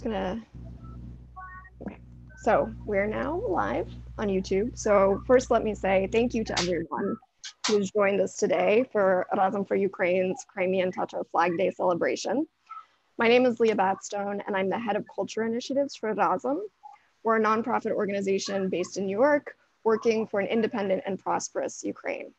just gonna. So we're now live on YouTube. So first let me say thank you to everyone who's joined us today for Razom for Ukraine's Crimean Tatar Flag Day celebration. My name is Leah Batstone and I'm the head of culture initiatives for Razom. We're a nonprofit organization based in New York, working for an independent and prosperous Ukraine.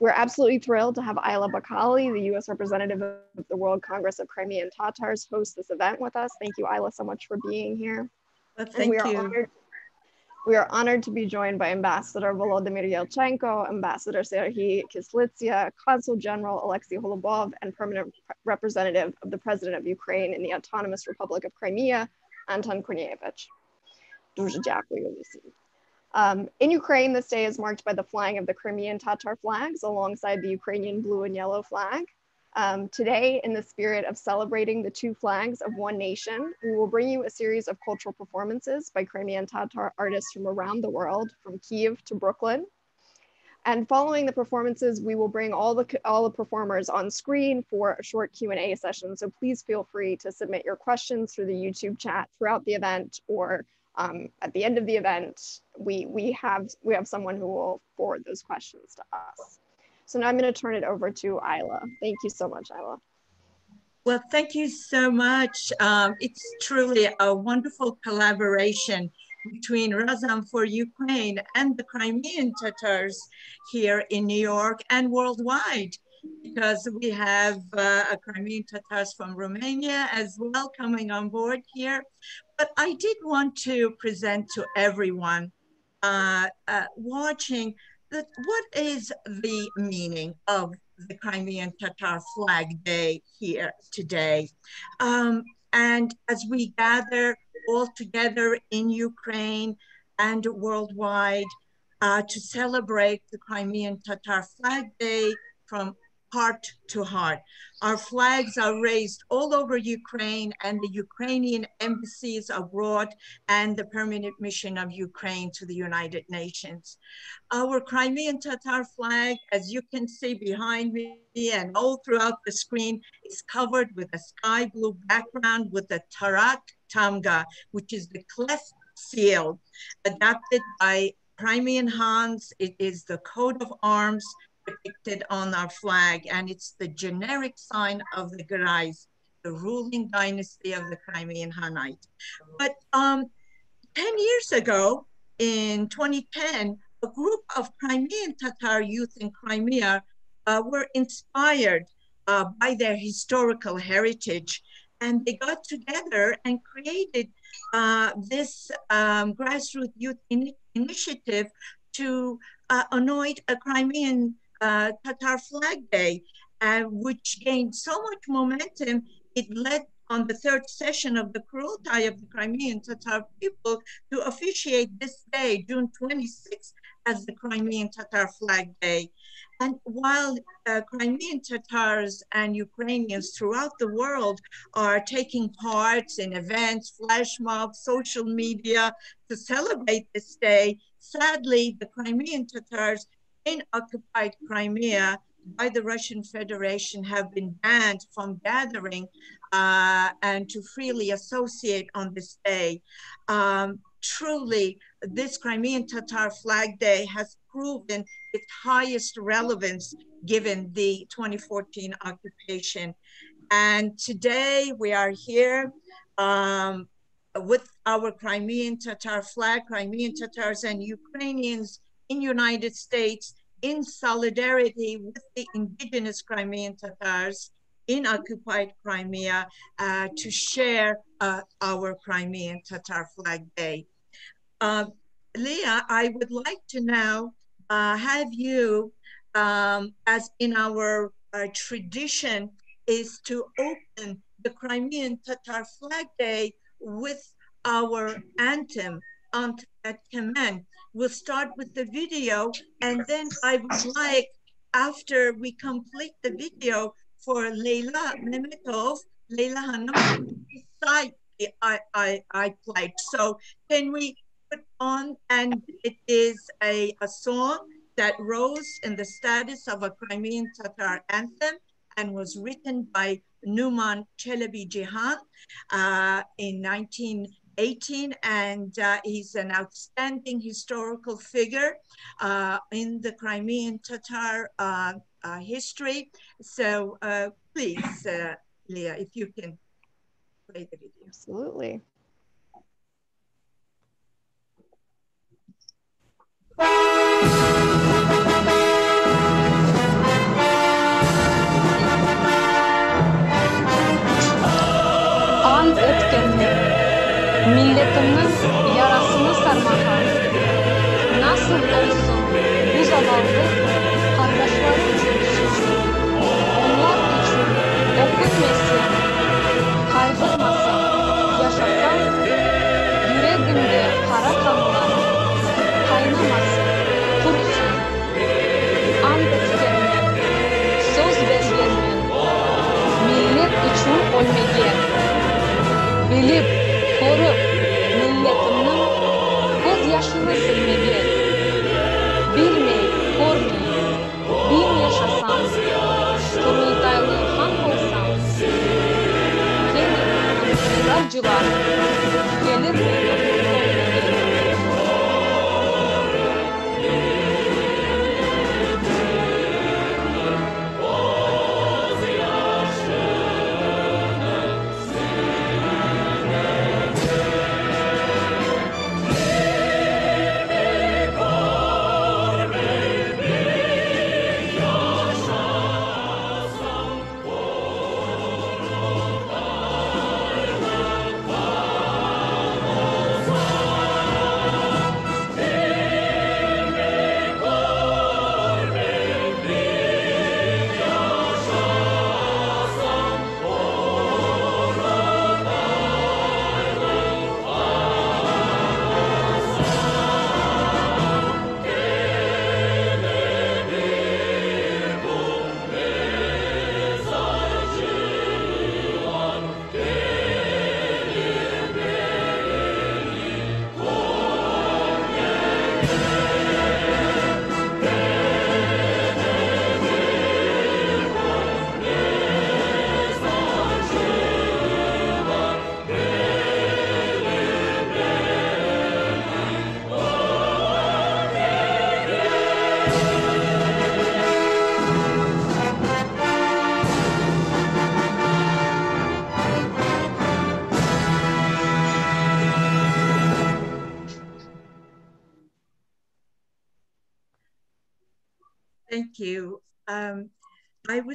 We're absolutely thrilled to have Ayla Bakkalli, the U.S. representative of the World Congress of Crimean Tatars, host this event with us. Thank you, Ayla, so much for being here. Well, thank we you. Honored, we are honored to be joined by Ambassador Volodymyr Yelchenko, Ambassador Serhiy Kyslytsya, Consul General Alexei Holubov, and Permanent Representative of the President of Ukraine in the Autonomous Republic of Crimea, Anton Korynevych. Дуже дякую, Олексій um, in Ukraine, this day is marked by the flying of the Crimean Tatar flags alongside the Ukrainian blue and yellow flag. Um, today, in the spirit of celebrating the two flags of one nation, we will bring you a series of cultural performances by Crimean Tatar artists from around the world, from Kiev to Brooklyn. And following the performances, we will bring all the, all the performers on screen for a short Q&A session. So please feel free to submit your questions through the YouTube chat throughout the event or um, at the end of the event, we, we, have, we have someone who will forward those questions to us. So now I'm going to turn it over to Ayla. Thank you so much, Ayla. Well, thank you so much. Um, it's truly a wonderful collaboration between Razom for Ukraine and the Crimean Tatars here in New York and worldwide because we have uh, a Crimean Tatars from Romania as well coming on board here. But I did want to present to everyone uh, uh, watching that what is the meaning of the Crimean Tatar Flag Day here today. Um, and as we gather all together in Ukraine and worldwide uh, to celebrate the Crimean Tatar Flag Day from heart to heart. Our flags are raised all over Ukraine and the Ukrainian embassies abroad and the permanent mission of Ukraine to the United Nations. Our Crimean Tatar flag, as you can see behind me and all throughout the screen, is covered with a sky blue background with the Tarak Tamga, which is the cleft seal adapted by Crimean Khans. It is the coat of arms depicted on our flag, and it's the generic sign of the Girays, the ruling dynasty of the Crimean Khanate. But um, 10 years ago, in 2010, a group of Crimean Tatar youth in Crimea uh, were inspired uh, by their historical heritage, and they got together and created uh, this um, grassroots youth in initiative to uh, anoint a Crimean uh, Tatar Flag Day, uh, which gained so much momentum, it led on the third session of the Kurultai of the Crimean Tatar people to officiate this day, June 26th, as the Crimean Tatar Flag Day. And while uh, Crimean Tatars and Ukrainians throughout the world are taking part in events, flash mobs, social media to celebrate this day, sadly, the Crimean Tatars in occupied Crimea by the Russian Federation have been banned from gathering uh, and to freely associate on this day. Um, truly, this Crimean Tatar Flag Day has proven its highest relevance given the 2014 occupation. And today we are here um, with our Crimean Tatar flag, Crimean Tatars and Ukrainians in United States in solidarity with the indigenous Crimean Tatars in occupied Crimea uh, to share uh, our Crimean Tatar Flag Day. Uh, Leah, I would like to now uh, have you um, as in our uh, tradition, is to open the Crimean Tatar Flag Day with our anthem, Ant at. We'll start with the video, and then I would like, after we complete the video, for Leila Mehmetov, Leila Hanım, recite I, I, I played. So can we put on, and it is a, a song that rose in the status of a Crimean Tatar anthem and was written by Numan Chelebi Jihan uh, in 1918. And uh, he's an outstanding historical figure uh, in the Crimean Tatar uh, uh, history. So uh, please, Leah, if you can play the video. Absolutely. Milletimin yarasını sarmağa nasıl ölsün bu zamanda kardeşler için. Onlar için okut Mesih kaybetmasa yaşasa yüreğimde kara kanlar kaynamasın kurusun. Ant etkenmen, söz bezgenmen, millet için ölmeye bilip Mezarcılar gelir mi?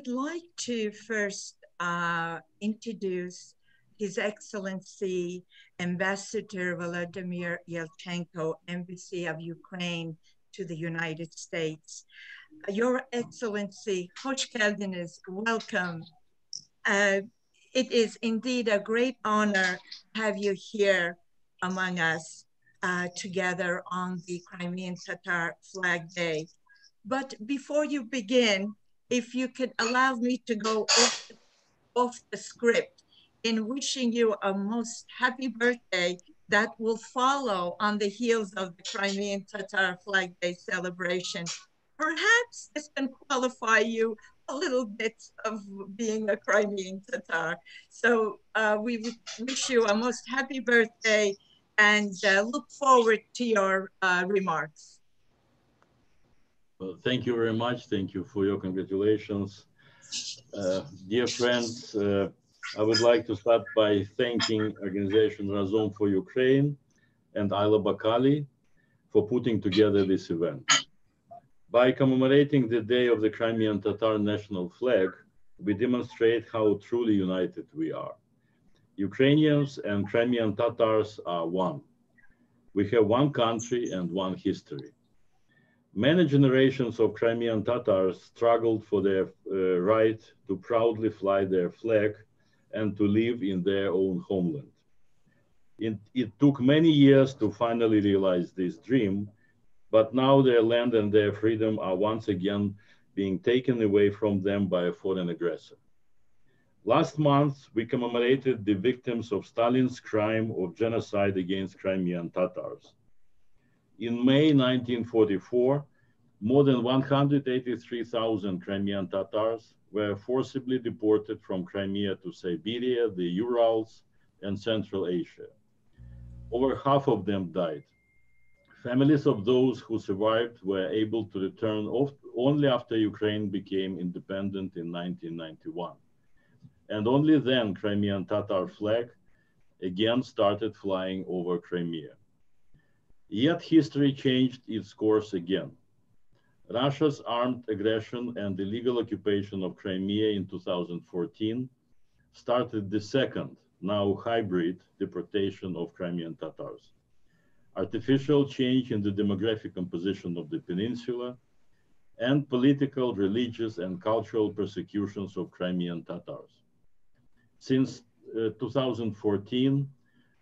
Would like to first uh, introduce His Excellency Ambassador Volodymyr Yelchenko, Embassy of Ukraine to the United States. Your Excellency, hoş geldiniz, welcome. Uh, it is indeed a great honor to have you here among us uh, together on the Crimean Tatar Flag Day. But before you begin, if you could allow me to go off, off the script in wishing you a most happy birthday that will follow on the heels of the Crimean Tatar Flag Day celebration. Perhaps this can qualify you a little bit of being a Crimean Tatar. So uh, we wish you a most happy birthday and uh, look forward to your uh, remarks. Well, thank you very much. Thank you for your congratulations. Uh, dear friends, uh, I would like to start by thanking Organization Razom for Ukraine and Ayla Bakkalli for putting together this event. By commemorating the day of the Crimean Tatar national flag, we demonstrate how truly united we are. Ukrainians and Crimean Tatars are one. We have one country and one history. Many generations of Crimean Tatars struggled for their uh, right to proudly fly their flag and to live in their own homeland. It, it, took many years to finally realize this dream, but now their land and their freedom are once again being taken away from them by a foreign aggressor. Last month, we commemorated the victims of Stalin's crime of genocide against Crimean Tatars. In May 1944, more than 183,000 Crimean Tatars were forcibly deported from Crimea to Siberia, the Urals, and Central Asia. Over half of them died. Families of those who survived were able to return only after Ukraine became independent in 1991. And only then Crimean Tatar flag again started flying over Crimea. Yet history changed its course again. Russia's armed aggression and illegal occupation of Crimea in 2014 started the second, now hybrid, deportation of Crimean Tatars. Artificial change in the demographic composition of the peninsula and political, religious, and cultural persecutions of Crimean Tatars. Since uh, 2014,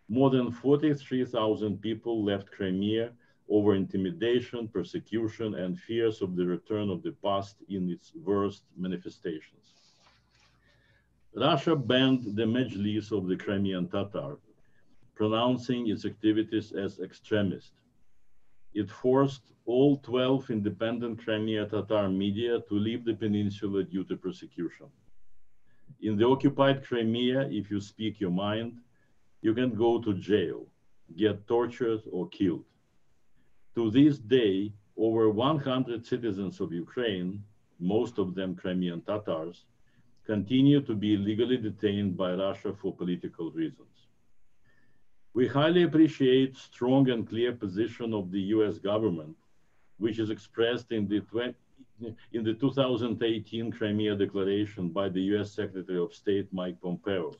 more than 43,000 people left Crimea over intimidation, persecution, and fears of the return of the past in its worst manifestations. Russia banned the Mejlis of the Crimean Tatar, pronouncing its activities as extremist. It forced all 12 independent Crimean Tatar media to leave the peninsula due to persecution. In the occupied Crimea, if you speak your mind, you can go to jail, get tortured or killed. To this day, over 100 citizens of Ukraine, most of them Crimean Tatars, continue to be legally detained by Russia for political reasons. We highly appreciate strong and clear position of the US government, which is expressed in the, in the 2018 Crimea Declaration by the US Secretary of State Mike Pompeo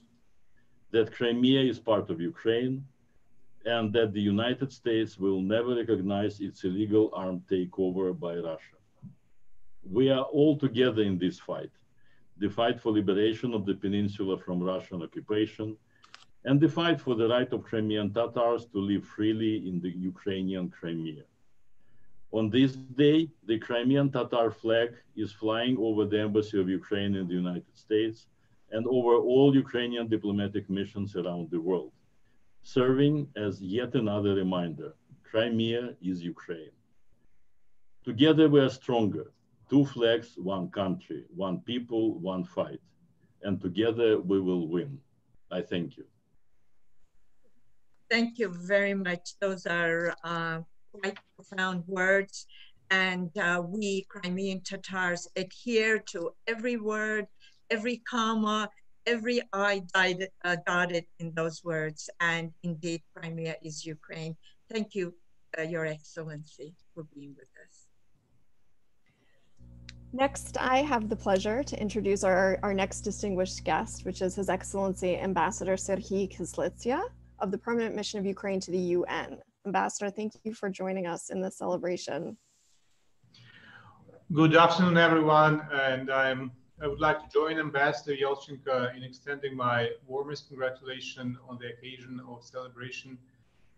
that Crimea is part of Ukraine and that the United States will never recognize its illegal armed takeover by Russia. We are all together in this fight, the fight for liberation of the peninsula from Russian occupation, and the fight for the right of Crimean Tatars to live freely in the Ukrainian Crimea. On this day, the Crimean Tatar flag is flying over the embassy of Ukraine in the United States and over all Ukrainian diplomatic missions around the world, serving as yet another reminder, Crimea is Ukraine. Together we are stronger, two flags, one country, one people, one fight, and together we will win. I thank you. Thank you very much. Those are uh, quite profound words. And uh, we Crimean Tatars adhere to every word every comma, every I died, uh, dotted in those words. And indeed, Crimea is Ukraine. Thank you, uh, Your Excellency, for being with us. Next, I have the pleasure to introduce our, our next distinguished guest, which is His Excellency Ambassador Serhiy Kyslytsya of the Permanent Mission of Ukraine to the UN. Ambassador, thank you for joining us in this celebration. Good afternoon, everyone, and I'm I would like to join Ambassador Yelchenko in extending my warmest congratulations on the occasion of celebration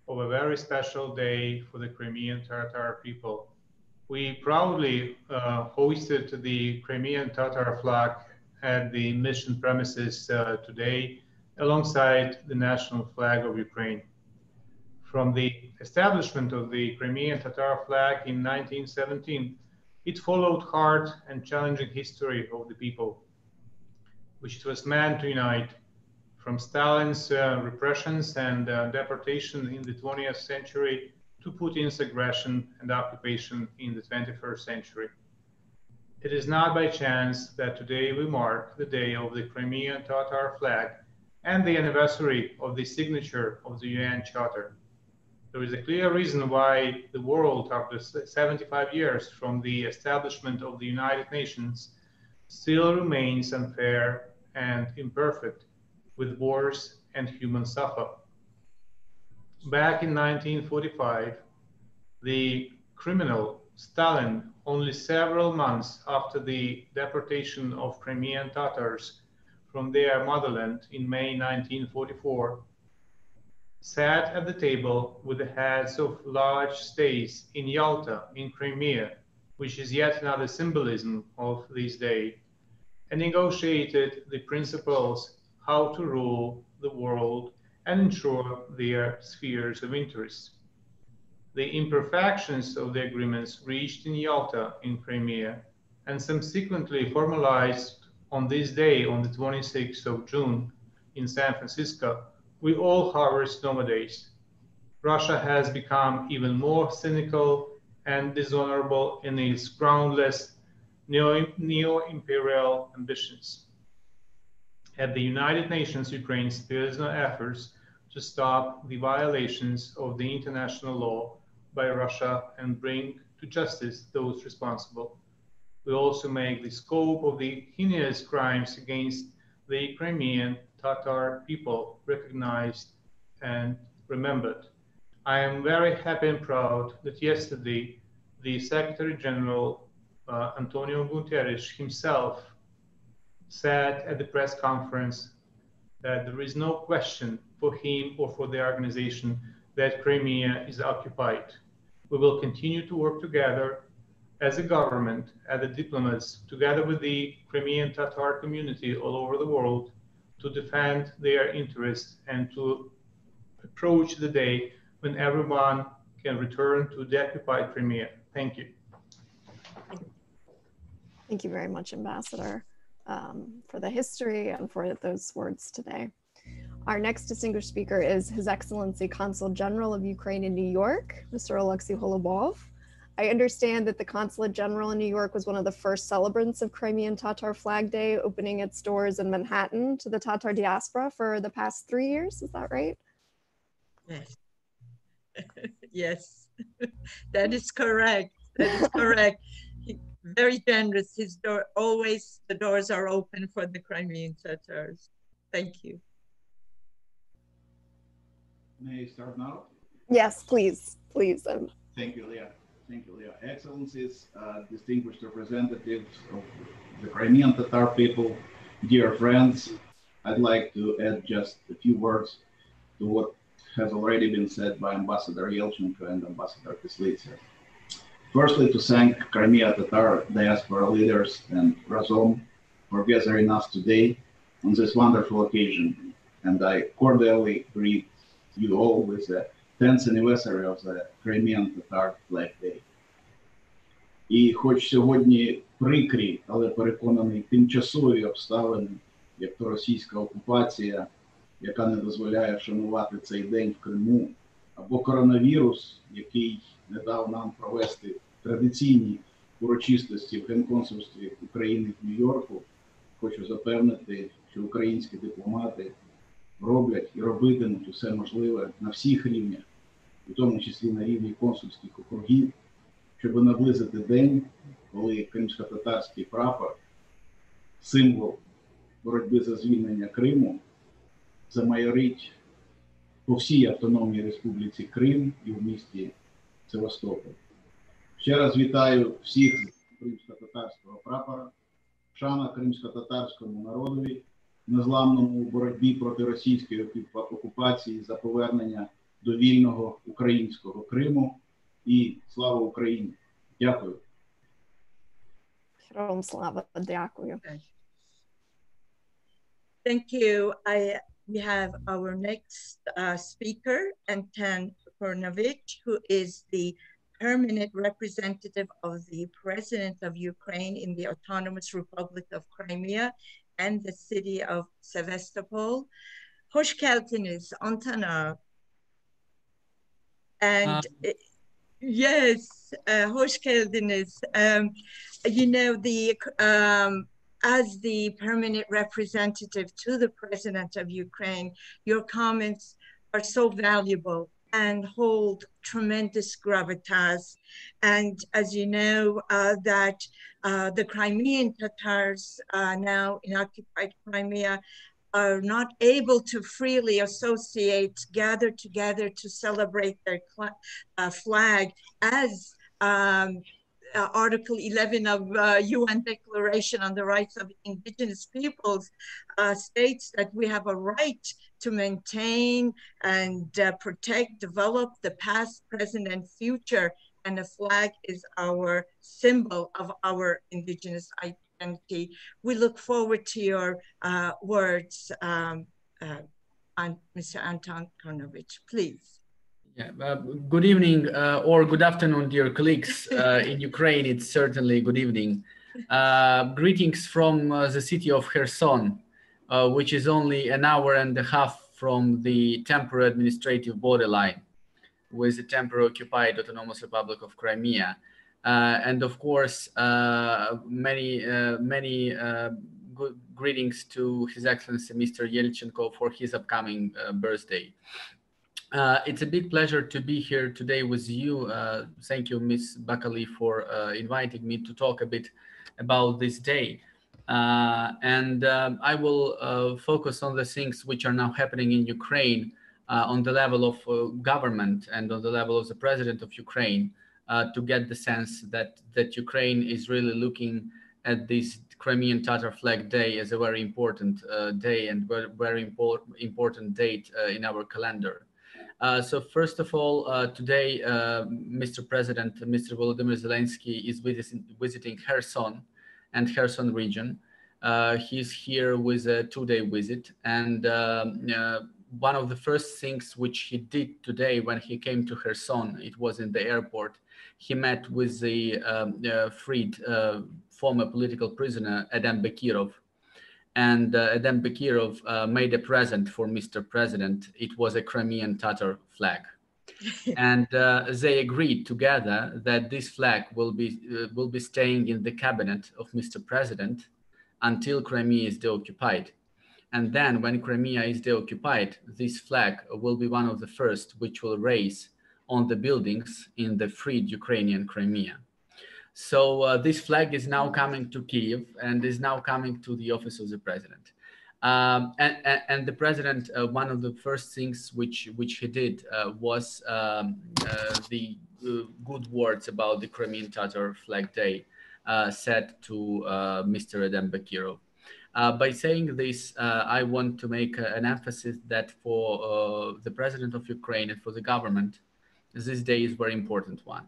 of a very special day for the Crimean Tatar people. We proudly uh, hosted the Crimean Tatar flag at the mission premises uh, today alongside the national flag of Ukraine. From the establishment of the Crimean Tatar flag in 1917, it followed hard and challenging history of the people, which it was meant to unite from Stalin's uh, repressions and uh, deportation in the 20th century to Putin's aggression and occupation in the 21st century. It is not by chance that today we mark the day of the Crimean Tatar flag and the anniversary of the signature of the UN Charter there is a clear reason why the world, after 75 years from the establishment of the United Nations, still remains unfair and imperfect, with wars and human suffer. Back in 1945, the criminal Stalin, only several months after the deportation of Crimean Tatars from their motherland in May 1944, sat at the table with the heads of large states in Yalta, in Crimea, which is yet another symbolism of this day, and negotiated the principles how to rule the world and ensure their spheres of interest. The imperfections of the agreements reached in Yalta in Crimea and subsequently formalized on this day, on the 26th of June in San Francisco, we all harvest nowadays. Russia has become even more cynical and dishonorable in its groundless neo-imperial ambitions. At the United Nations, Ukraine spares no efforts to stop the violations of the international law by Russia and bring to justice those responsible we also make the scope of the heinous crimes against the Crimean Tatar people recognized and remembered. I am very happy and proud that yesterday the Secretary General uh, Antonio Guterres himself said at the press conference that there is no question for him or for the organization that Crimea is occupied. We will continue to work together as a government as the diplomats, together with the Crimean Tatar community all over the world, to defend their interests and to approach the day when everyone can return to the occupied Crimea. Thank you. Thank you very much, Ambassador, um, for the history and for those words today. Our next distinguished speaker is His Excellency Consul General of Ukraine in New York, Mr. Alexei Holubov. I understand that the Consulate General in New York was one of the first celebrants of Crimean Tatar Flag Day, opening its doors in Manhattan to the Tatar diaspora for the past three years. Is that right? Yes. yes, that is correct. That is correct. Very generous. His door always the doors are open for the Crimean Tatars. Thank you. May I start now? Yes, please, please. Um, Thank you, Leah. Thank you, Leo. Excellencies, uh, distinguished representatives of the Crimean Tatar people, dear friends, I'd like to add just a few words to what has already been said by Ambassador Yelchenko and Ambassador Kyslytsya. Firstly, to thank Crimea Tatar diaspora leaders and Razom for gathering us today on this wonderful occasion. And I cordially greet you all with the 10th anniversary of the Crimean Tatar Flag Day. І хоч сьогодні прикрі, але переконаний тимчасові обставини, як то російська окупація, яка не дозволяє вшанувати цей день в Криму, або коронавірус, який не дав нам провести традиційні урочистості в Генконсульстві України в Нью-Йорку, хочу запевнити, що українські дипломати роблять і робитимуть усе можливе на всіх рівнях, у тому числі на рівні консульських округів, щоб наблизити день, коли кримсько-татарський прапор, символ боротьби за звільнення Криму, замайорить по всій Автономній Республіці Крим і в місті Севастополь. Ще раз вітаю всіх кримсько-татарського прапора, шана кримсько-татарському народові незламному боротьбі проти російської окупації за повернення до вільного українського Криму і слава Україні! Дякую. Героям слава, дякую. Thank you. I we have our next uh, speaker, Anton Kornovich, who is the permanent representative of the President of Ukraine in the Autonomous Republic of Crimea and the city of Sevastopol. Hoş geldiniz, Antana. And uh, yes, uh, hoş geldiniz. Um, you know, the um, as the permanent representative to the president of Ukraine, your comments are so valuable and hold tremendous gravitas. And as you know, uh, that uh, the Crimean Tatars uh, now in occupied Crimea are not able to freely associate, gather together to celebrate their uh, flag as um, uh, Article 11 of uh, UN Declaration on the Rights of Indigenous Peoples uh, states that we have a right to maintain and uh, protect, develop the past, present, and future. And the flag is our symbol of our Indigenous identity. We look forward to your uh, words, um, uh, Mr. Anton Korynevych, please. Yeah, uh, good evening uh, or good afternoon, dear colleagues. Uh, in Ukraine, it's certainly good evening. Uh, greetings from uh, the city of Kherson, uh, which is only an hour and a half from the temporary administrative borderline with the temporary occupied Autonomous Republic of Crimea. and of course, many, many good greetings to His Excellency Mr. Yelchenko for his upcoming birthday. Uh, it's a big pleasure to be here today with you. Uh, thank you, Ms. Bakkalli, for uh, inviting me to talk a bit about this day. Uh, and um, I will uh, focus on the things which are now happening in Ukraine uh, on the level of government and on the level of the president of Ukraine to get the sense that, that Ukraine is really looking at this Crimean Tatar Flag Day as a very important day and very, very important, important date in our calendar. Uh, so first of all, uh, today, uh, Mr. President, Mr. Volodymyr Zelensky is visiting, visiting Kherson and Kherson region. Uh, he's here with a two-day visit. And um, uh, one of the first things which he did today when he came to Kherson, it was in the airport, he met with the um, freed former political prisoner, Edem Bekirov, and uh, Edem Bekirov uh, made a present for Mr. President. It was a Crimean Tatar flag. and uh, they agreed together that this flag will be, uh, will be staying in the cabinet of Mr. President until Crimea is deoccupied. And then when Crimea is deoccupied, this flag will be one of the first which will raise on the buildings in the freed Ukrainian Crimea. So uh, this flag is now coming to Kiev and is now coming to the office of the president. Um, and, and, the president, uh, one of the first things which which he did uh, was um, uh, the uh, good words about the Crimean Tatar Flag Day uh, said to Mr. Edem Bekirov. by saying this, I want to make an emphasis that for the president of Ukraine and for the government, this day is very important one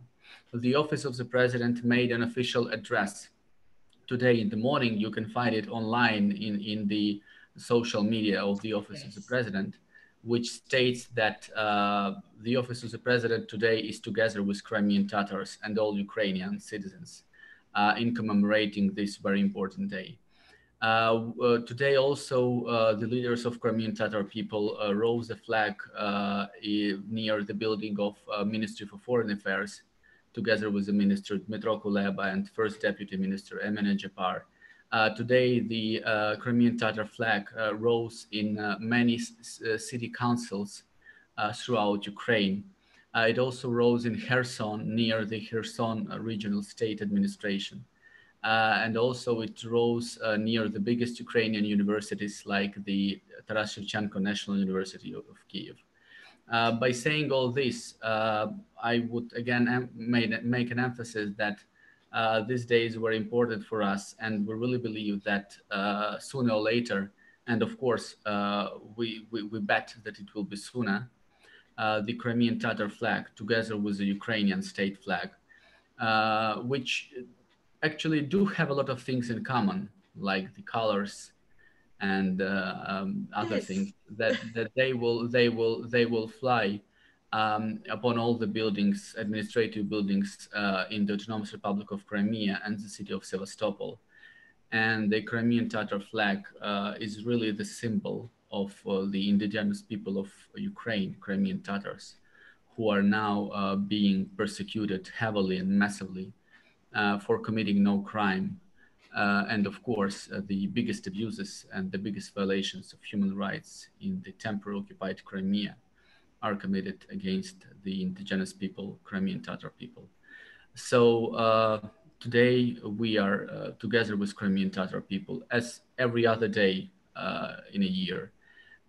the Office of the President made an official address today in the morning. You can find it online in, in the social media of the Office yes. of the President, which states that uh, the Office of the President today is together with Crimean Tatars and all Ukrainian citizens uh, in commemorating this very important day. Uh, uh, today also uh, the leaders of Crimean Tatar people uh, rose the flag uh, near the building of uh, Ministry for Foreign Affairs together with the Minister Dmytro Kuleba and First Deputy Minister Emine Dzheppar. Uh, today, the uh, Crimean Tatar flag uh, rose in uh, many uh, city councils uh, throughout Ukraine. it also rose in Kherson near the Kherson regional state administration. and also it rose near the biggest Ukrainian universities like the Taras Shevchenko National University of, of Kiev. Uh, by saying all this, uh, I would again make an emphasis that uh, these days were important for us, and we really believe that uh, sooner or later, and of course, uh, we, we, we, bet that it will be sooner, the Crimean Tatar flag, together with the Ukrainian state flag, which actually do have a lot of things in common, like the colors, and uh, um, other yes. things that that they will they will they will fly um, upon all the buildings, administrative buildings uh, in the Autonomous Republic of Crimea and the city of Sevastopol. And the Crimean Tatar flag uh, is really the symbol of uh, the indigenous people of Ukraine, Crimean Tatars, who are now uh, being persecuted heavily and massively uh, for committing no crime uh, and of course, the biggest abuses and the biggest violations of human rights in the temporarily occupied Crimea are committed against the indigenous people, Crimean Tatar people. So uh, today we are uh, together with Crimean Tatar people as every other day uh, in a year.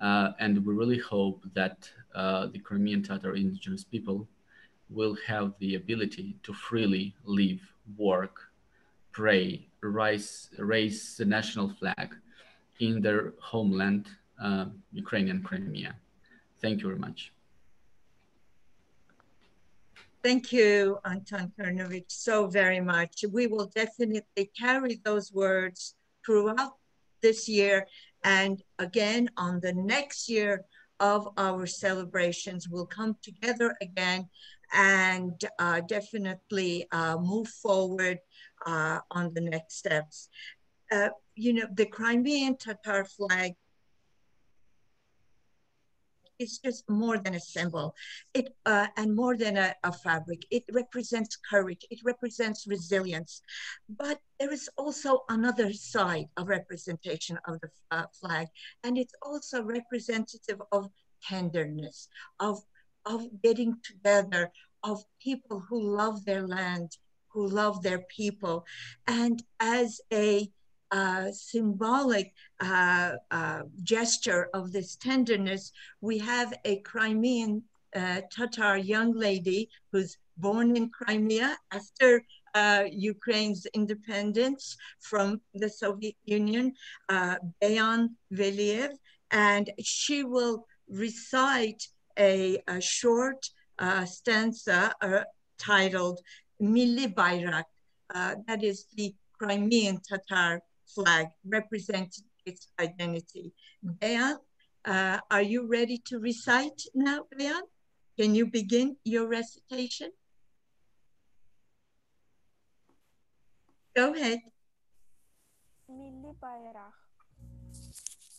Uh, and we really hope that the Crimean Tatar indigenous people will have the ability to freely live work, pray, raise, raise the national flag in their homeland, uh, Ukrainian Crimea. Thank you very much. Thank you, Anton Korynevych, so very much. We will definitely carry those words throughout this year and again on the next year of our celebrations. We'll come together again and uh, definitely uh, move forward uh, on the next steps. Uh, you know, the Crimean Tatar flag is just more than a symbol. It uh, and more than a, a, fabric. It represents courage. It represents resilience. But there is also another side of representation of the uh, flag and it's also representative of tenderness of of getting together of people who love their land who love their people. And as a uh, symbolic uh, uh, gesture of this tenderness, we have a Crimean uh, Tatar young lady who's born in Crimea after uh, Ukraine's independence from the Soviet Union, uh, Beyan Veliev, and she will recite a, a short stanza titled Milli Bayrak, that is the Crimean Tatar flag representing its identity. Beyan, uh, are you ready to recite now, Beyan? Can you begin your recitation? Go ahead. Milli bayrak.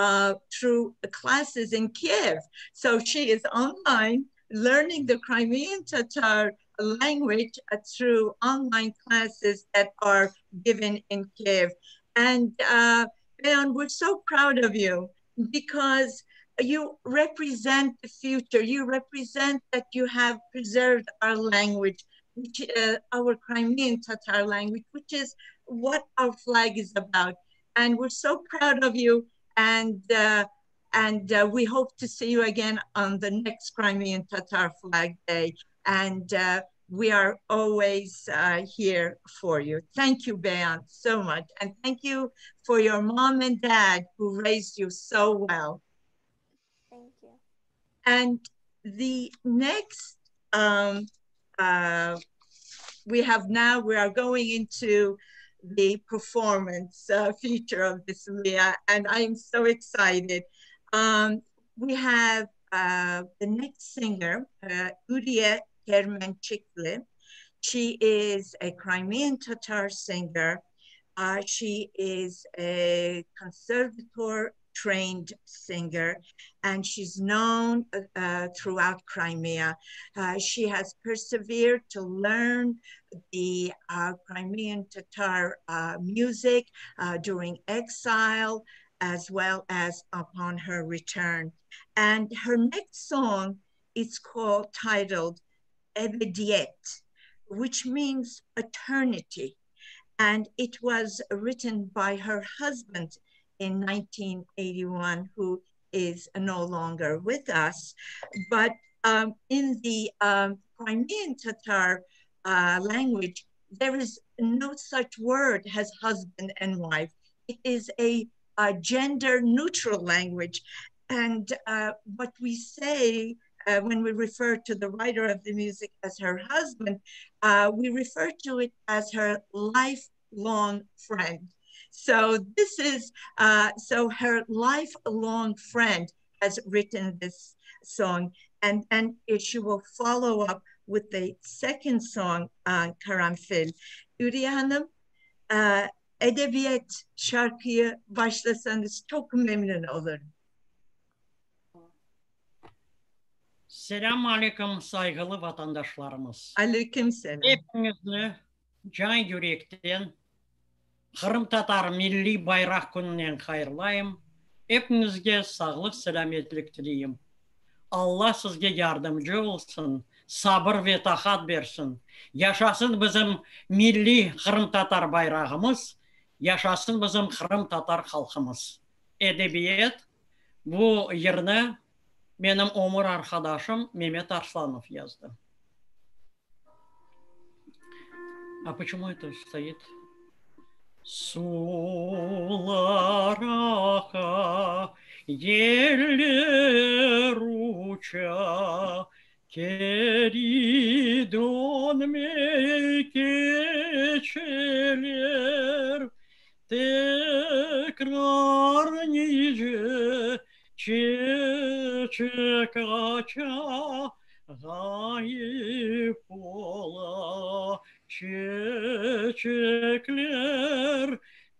uh, through classes in Kiev. So she is online learning the Crimean Tatar language uh, through online classes that are given in Kiev. And uh, we're so proud of you because you represent the future. You represent that you have preserved our language, which uh, our Crimean Tatar language, which is what our flag is about. And we're so proud of you and uh, and uh, we hope to see you again on the next Crimean Tatar Flag Day. And uh, we are always uh, here for you. Thank you, Beyan, so much. And thank you for your mom and dad who raised you so well. Thank you. And the next, um, uh, we have now, we are going into the performance uh, feature of this Leah, and I am so excited. Um, we have uh, the next singer, uh, Udiye Kermenchikli. She is a Crimean Tatar singer. Uh, she is a conservator trained singer, and she's known uh, throughout Crimea. Uh, she has persevered to learn the uh, Crimean Tatar uh, music uh, during exile, as well as upon her return. And her next song is called, titled Ebediyet, which means eternity. And it was written by her husband, in 1981 who is no longer with us. But um, in the um, Crimean Tatar uh, language, there is no such word as husband and wife. It is a, a gender neutral language. And uh, what we say uh, when we refer to the writer of the music as her husband, uh, we refer to it as her lifelong friend. So this is, uh, so her lifelong friend has written this song and, and she will follow up with the second song on Karanfil. Ürüye Hanım, uh, edebiyat şarkıyı başlasanız çok memnun olurum. Selam aleyküm vatandaşlarımız. Aleyküm selam. Hepinizi can yürekten Қырым татар милли байрақ күнінен қайырлайым. Hepinizге сағлық сәлеметлік тілеймін. Алла сізге yardımcı olsun, sabır ve tahat versin. Yaşasın bizim milli Kırım Tatar bayrağımız, yaşasın bizim Kırım Tatar halkımız. Edebiyat bu yerine benim Omur arkadaşım Mehmet Arslanov yazdı. А почему это стоит? Sulara ha yerler uça. Geri dönme geçeler tekrar nice çiçek açar zayıf olan çiçekler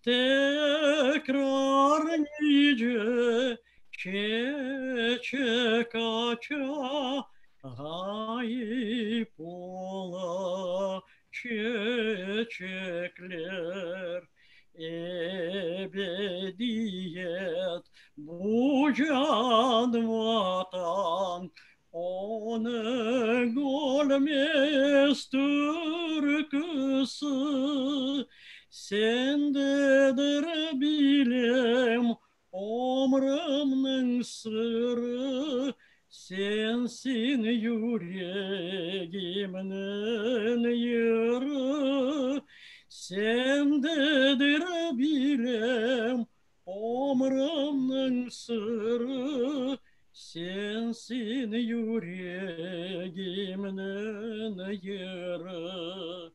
tekrar nice çiçek aça gayip ola. Çiçekler ebediyet bu can vatan onu görmez türküsü sendedir bilem ömrümün sırrı. Sensin yüreğimin yırı sendedir bilem ömrümün sırrı sensin yüreğimin yırı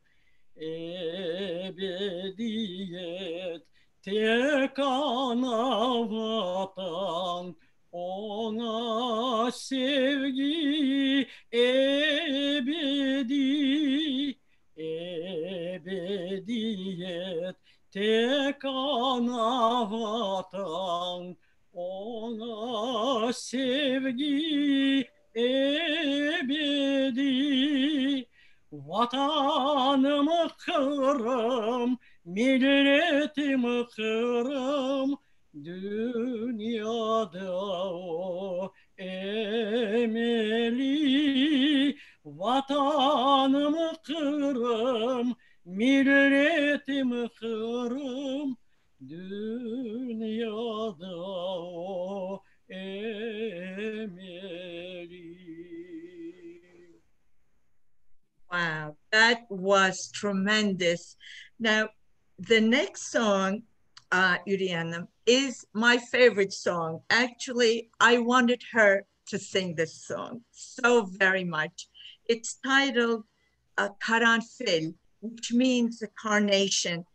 ebediyet. Tek ana vatan ona sevgi ebedi ebediyet. Tek ana vatan ona sevgi ebedi vatanımı kırım milletimi kırım dünyada o emeli vatanımı kırım milletimi kırım dünyada o emeli. Wow, that was tremendous. Now, the next song, uh, Uriana, is my favorite song. Actually, I wanted her to sing this song so very much. It's titled uh, Karanfil, which means a carnation.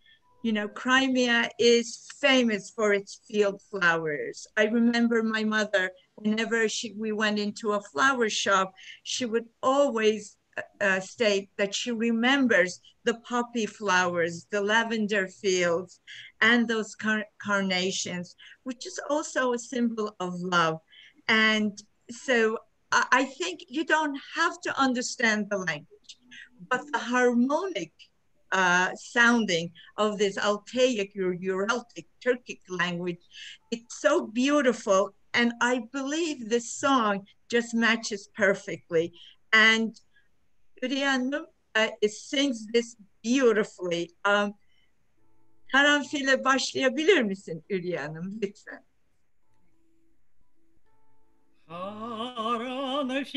You know, Crimea is famous for its field flowers. I remember my mother, whenever she, we went into a flower shop, she would always uh, state that she remembers the poppy flowers, the lavender fields, and those car carnations, which is also a symbol of love. And so I, I think you don't have to understand the language, but the harmonic uh, sounding of this Altaic or Uraltic Turkic language, it's so beautiful. And I believe this song just matches perfectly. And Urianum uh, it sings this beautifully. Um, Karanfil'e başlayabilir misin Hanım lütfen? Karanfilim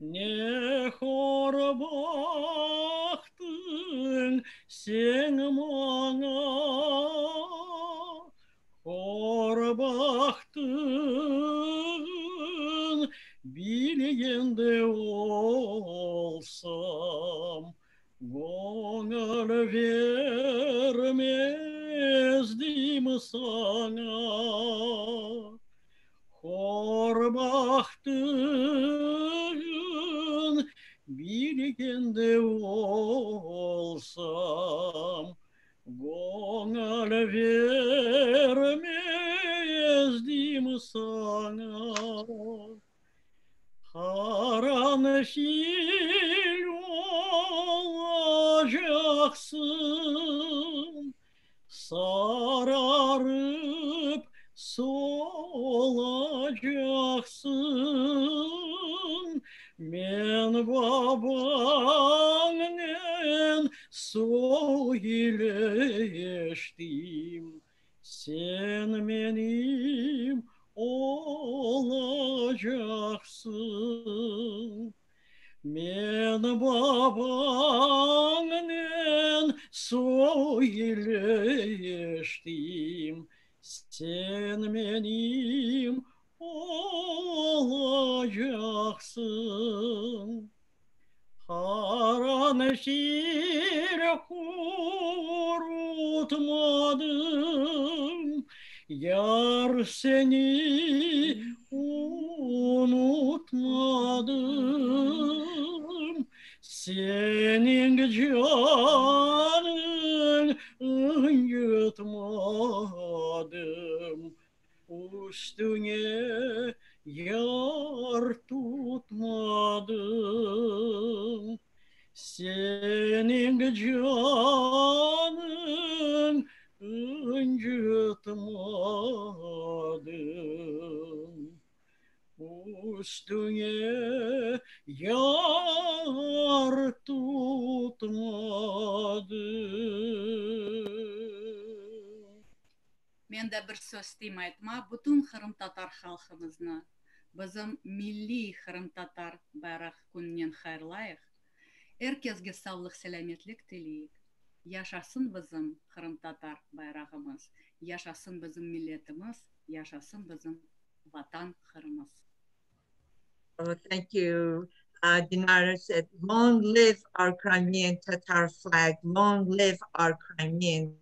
не хорбахтын сен маңа хорбахтын билгенде олсам. Көңіл бермездім саңа хорбахтын bilginde olsam Gönül vermezdim sana. Karanfil olacaksın Sararıp solacaksın men babanın soyuyla içtim sen benim olacaksın. Men babanın soyuyla içtim sen benim olacaksın Şir kurutmadım Yar seni unutmadım. Senin canın yutmadım. Üstüne yar tutmadım Senin canın incitmedim Üstüne yar tutmadım Мен дә сөз айтма, бүтін қырым татар халқымызны, бізім милли қырым татар бәрі күннен хайырлайық. Herkesге саулык, сәламәтлек телик. Яшасын безнең Кырым татар байрагыбыз, яшасын безнең милләтебез, яшасын безнең ватан Кырымыз. Oh, thank you. Uh, Dinara said, long live our Crimean Tatar flag, long live our Crimean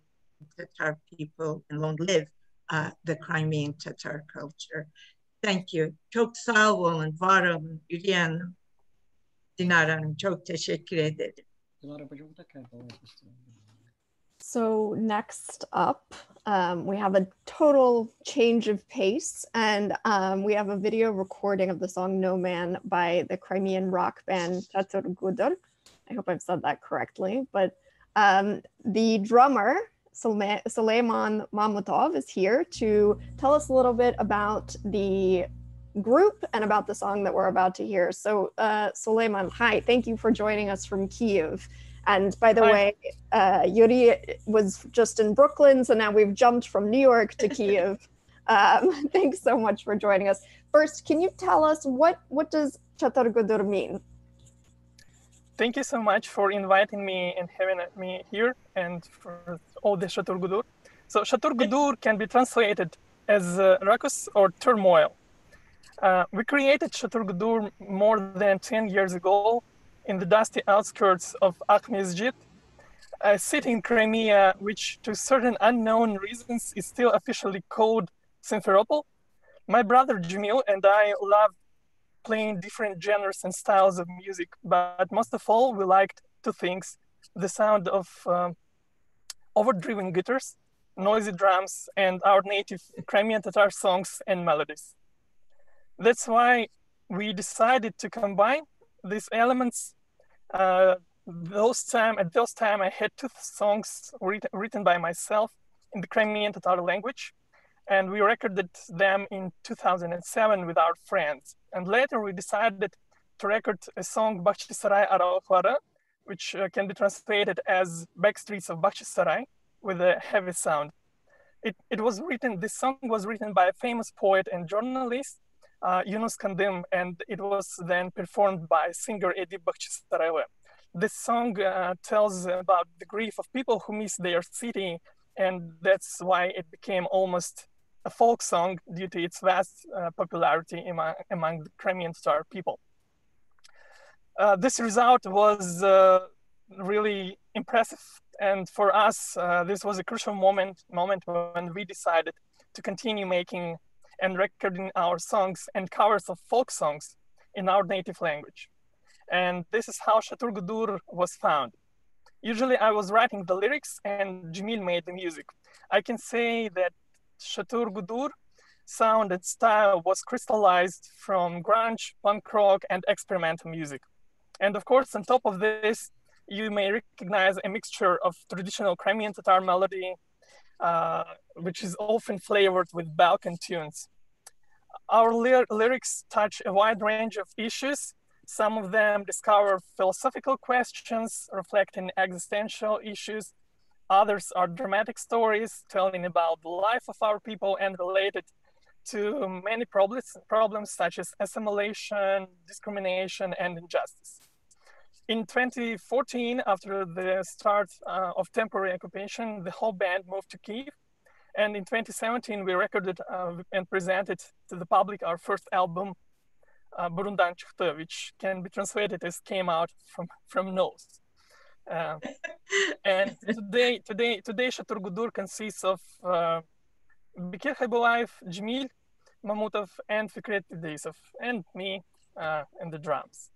Tatar people, and long live uh, the Crimean Tatar culture. Thank you. Çok sağ olun, var olun, Hanım. Çok teşekkür ederim. So next up, um, we have a total change of pace, and um, we have a video recording of the song "No Man" by the Crimean rock band Shatur Gudur. I hope I've said that correctly, but um, the drummer Suleiman Mamutov is here to tell us a little bit about the group and about the song that we're about to hear. So, uh, Suleiman, hi, thank you for joining us from Kiev. And by the Hi. way, uh, Yuri was just in Brooklyn, so now we've jumped from New York to Kiev. Um, thanks so much for joining us. First, can you tell us what what does Shatur Gudur mean? Thank you so much for inviting me and having me here and for all the Shatur Gudur. So Shatur Gudur can be translated as uh, ruckus or turmoil. Uh, we created Shatur Gudur more than 10 years ago in the dusty outskirts of Akhmezjit, a city in Crimea which to certain unknown reasons is still officially called Simferopol. My brother Jamil and I love playing different genres and styles of music, but most of all, we liked two things the sound of um, overdriven guitars, noisy drums, and our native Crimean Tatar songs and melodies. That's why we decided to combine these elements. Uh, those time at those time, I had two songs written, by myself in the Crimean Tatar language, and we recorded them in 2007 with our friends. And later we decided to record a song Bakhchisarai Araokhara, which uh, can be translated as Backstreets of Bakhchisarai with a heavy sound. It, it was written, this song was written by a famous poet and journalist, uh, Yunus Kandim, and it was then performed by singer Edip Bakhchisarayeva. This song uh, tells about the grief of people who miss their city, and that's why it became almost a folk song due to its vast uh, popularity among, among the Crimean Tatar people. Uh, this result was uh, really impressive, and for us, uh, this was a crucial moment moment when we decided to continue making and recording our songs and covers of folk songs in our native language. And this is how Shatur Gudur was found. Usually, I was writing the lyrics, and Jamil made the music. I can say that Shatur Gudur sound and style was crystallized from grunge, punk rock, and experimental music. And of course, on top of this, you may recognize a mixture of traditional Crimean Tatar melody, uh, which is often flavored with Balkan tunes. Our ly lyrics touch a wide range of issues. Some of them discover philosophical questions reflecting existential issues. Others are dramatic stories telling about the life of our people and related to many problems, problems such as assimilation, discrimination, and injustice. In 2014, after the start uh, of temporary occupation, the whole band moved to Kiev. And in 2017, we recorded uh, and presented to the public our first album, uh, Burundan Çıktı, which can be translated as came out from, from nose. Uh, and today, today, today, Shatur Gudur consists of uh, Bekir Haybulaev, Jamil Mamutov, and Fikret Idrisov, and me, uh, and the drums.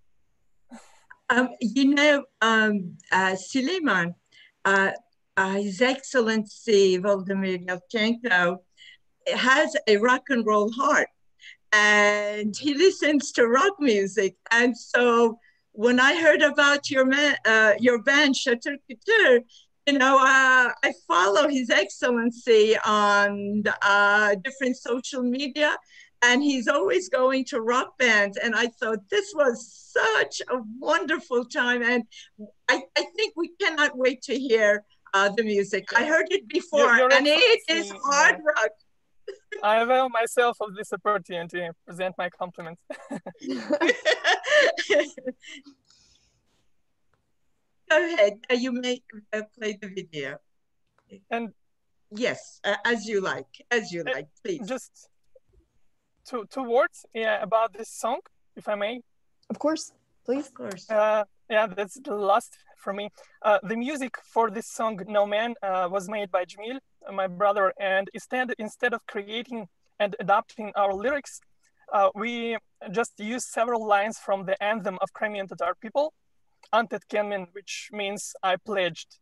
Um, you know, um, uh, Suleiman, uh, uh, His Excellency Volodymyr Yelchenko has a rock and roll heart and he listens to rock music. And so when I heard about your, man, uh, your band, Shatur Gudur, you know, uh, I follow His Excellency on uh, different social media and he's always going to rock bands. And I thought this was such a wonderful time. And I, I think we cannot wait to hear uh, the music. I heard it before, You're- you're and it is hard rock. I avail myself of this opportunity to present my compliments. Go ahead. Uh, you may uh, play the video. And yes, uh, as you like, as you like, please. Just two two words yeah, about this song, if I may. Of course, please. Of course. Uh, yeah, that's the last for me. Uh, the music for this song, No Man, uh, was made by Jamil, uh, my brother, and instead instead of creating and adapting our lyrics, uh, we just used several lines from the anthem of Crimean Tatar people, Ant Etkenmen, which means I pledged.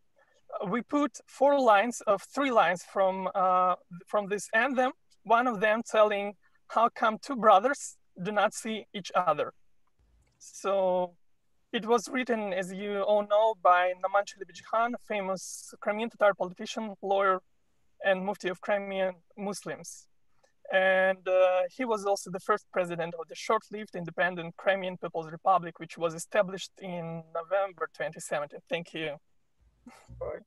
Uh, we put four lines of three lines from uh, from this anthem. One of them telling how come two brothers do not see each other. So it was written, as you all know, by Noman Çelebicihan, a famous Crimean Tatar politician, lawyer, and Mufti of Crimean Muslims. And uh, he was also the first president of the short-lived independent Crimean People's Republic, which was established in November 2017. Thank you. For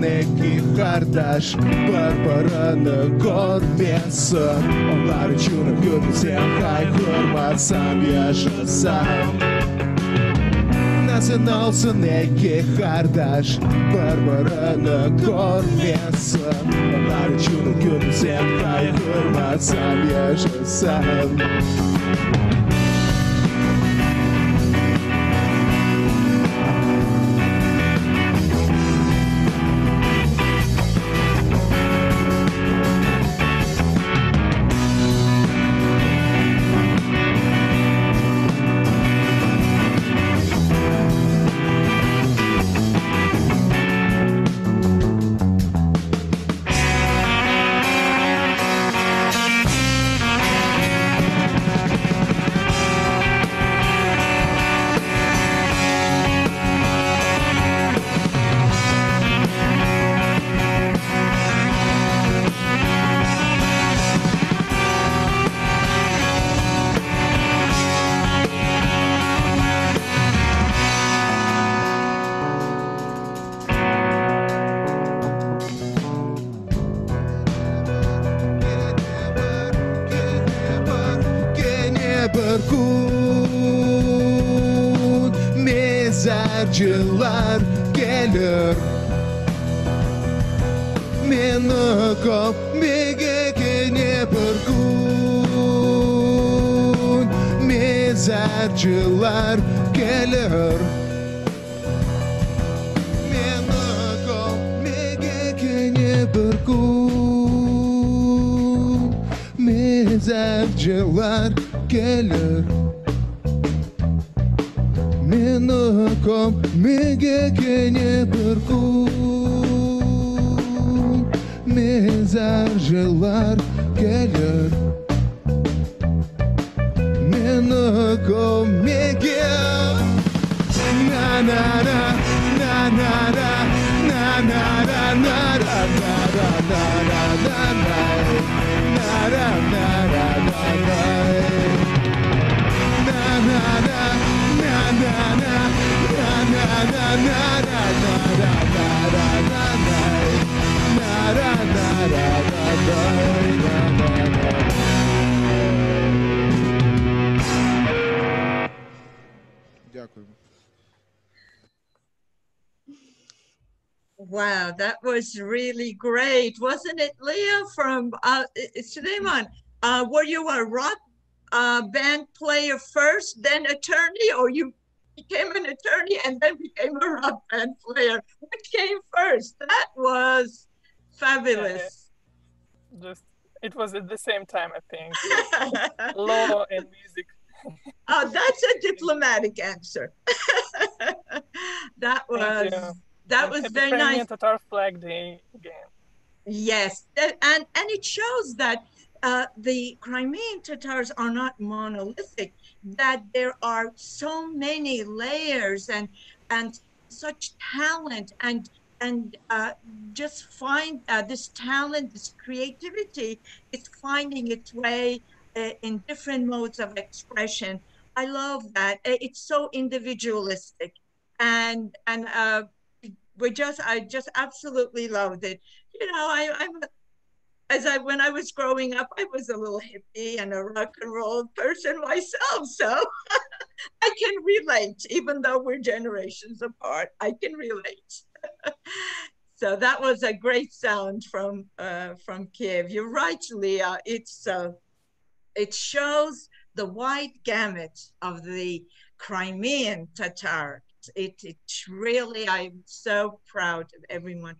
neki kardeş? Barbaranın korkması Onlar için gülsem haykırmasam yaşasam Nasıl olsun neki kardeş? Barbaranın korkması Onlar için gülsem haykırmasam yaşasam parkur mezarcılar gelir Meni kop mege gene parkur mezarcılar gelir perco, gün mezarcılar келер мені көмегі кене бір күн мезар жылар келер мені көм Дякую. Wow, that was really great, wasn't it, Leah? From uh, Suleiman, uh, were you a rock uh, band player first, then attorney, or you became an attorney and then became a rock band player? What came first? That was fabulous. Just it was at the same time, I think. Law and music. Oh, that's a diplomatic answer. that was that And was very nice. Tatar Flag Day again. Yes, and and it shows that uh, the Crimean Tatars are not monolithic. That there are so many layers and and such talent and and uh, just find uh, this talent, this creativity is finding its way uh, in different modes of expression. I love that. It's so individualistic, and and uh, we just I just absolutely loved it. You know, I, I'm as I when I was growing up, I was a little hippie and a rock and roll person myself, so I can relate, even though we're generations apart. I can relate. so that was a great sound from uh, from Kiev. You're right, Leah. It's uh, it shows the wide gamut of the Crimean Tatar. It, it really, I'm so proud of everyone.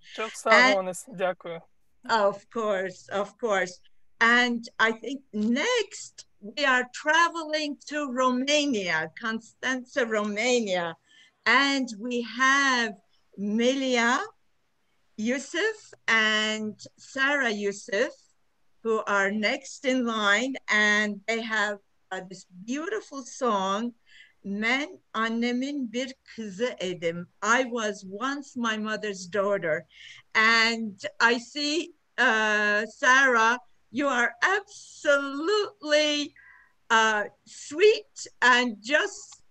And, of course, of course. And I think next we are traveling to Romania, Constanța, Romania, and we have Milia Yusuf and Sarah Yusuf, who are next in line. And they have uh, this beautiful song, Men annemin bir kızı edim. I was once my mother's daughter. And I see, uh, Sarah, you are absolutely uh, sweet and just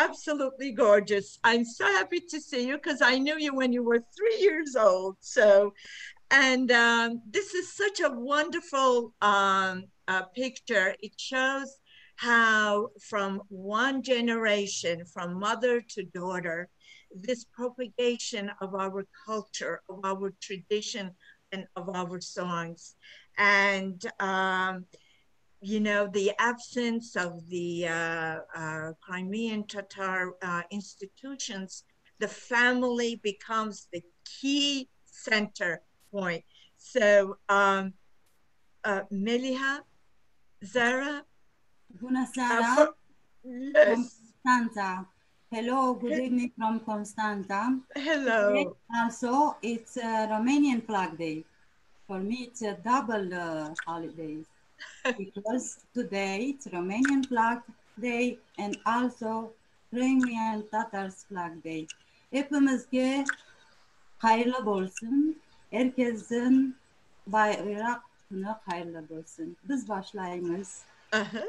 absolutely gorgeous. I'm so happy to see you because I knew you when you were three years old. So, and um, this is such a wonderful um, uh, picture. It shows how from one generation, from mother to daughter, this propagation of our culture, of our tradition, and of our songs. And, um, you know, the absence of the uh, uh, Crimean Tatar uh, institutions, the family becomes the key center point. So, um, uh, Meliha, Zara, Bună uh, seara! for- From yes, Constanța. Hello, good evening from Constanța. hello. Today also, it's a Romanian Flag Day. For me, it's a double uh, holiday because today it's Romanian Flag Day and also Crimean Tatars Flag Day. Hepimizge hayırlı olsun. Herkesin bayrak günü hayırlı olsun. Biz başlayınız. Uh-huh.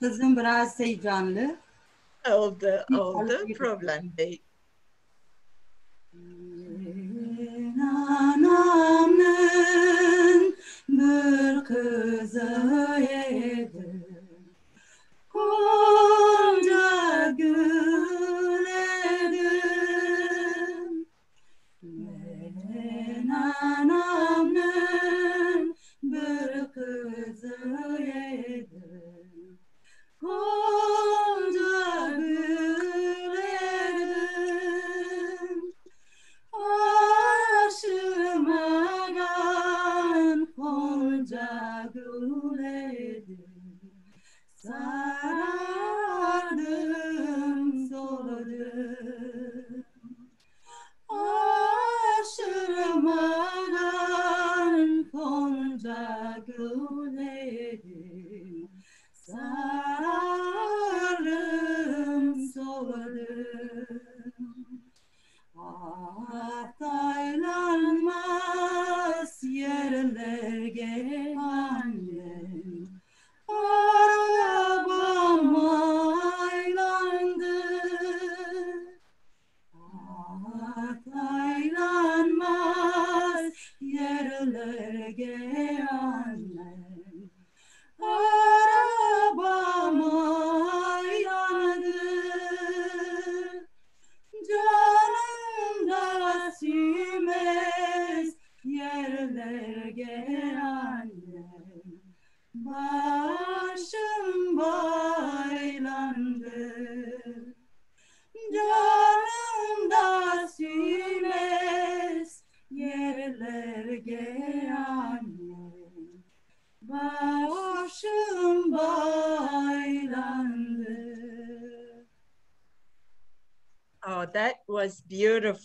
Kızım biraz heyecanlı. Oldu, oldu. Problem değil. Anamın kıza yedir. Kol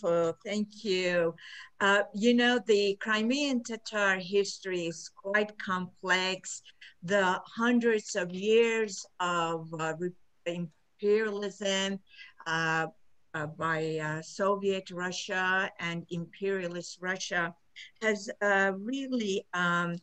beautiful. Thank you. Uh, you know, the Crimean Tatar history is quite complex. The hundreds of years of uh, imperialism uh, uh, by uh, Soviet Russia and imperialist Russia has uh, really um,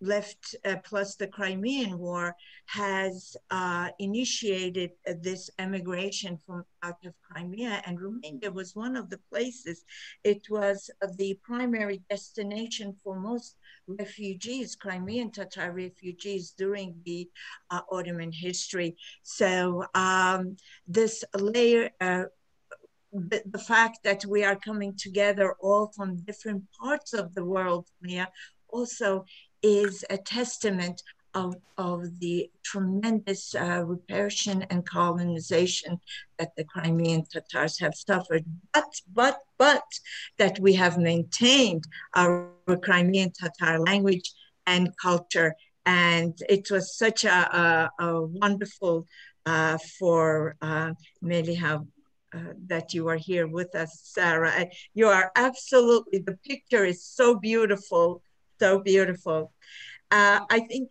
left, uh, plus the Crimean War, has uh, initiated uh, this emigration from out of Crimea, and Romania was one of the places. It was the primary destination for most refugees, Crimean Tatar refugees during the uh, Ottoman history. So um, this layer. Uh, the, the fact that we are coming together all from different parts of the world, Mia, also is a testament of, of the tremendous uh, repression and colonization that the Crimean Tatars have suffered. But, but, but that we have maintained our Crimean Tatar language and culture. And it was such a, a, a wonderful uh, for uh, Meliha uh, that you are here with us, Sarah. You are absolutely, the picture is so beautiful, so beautiful. Uh, I think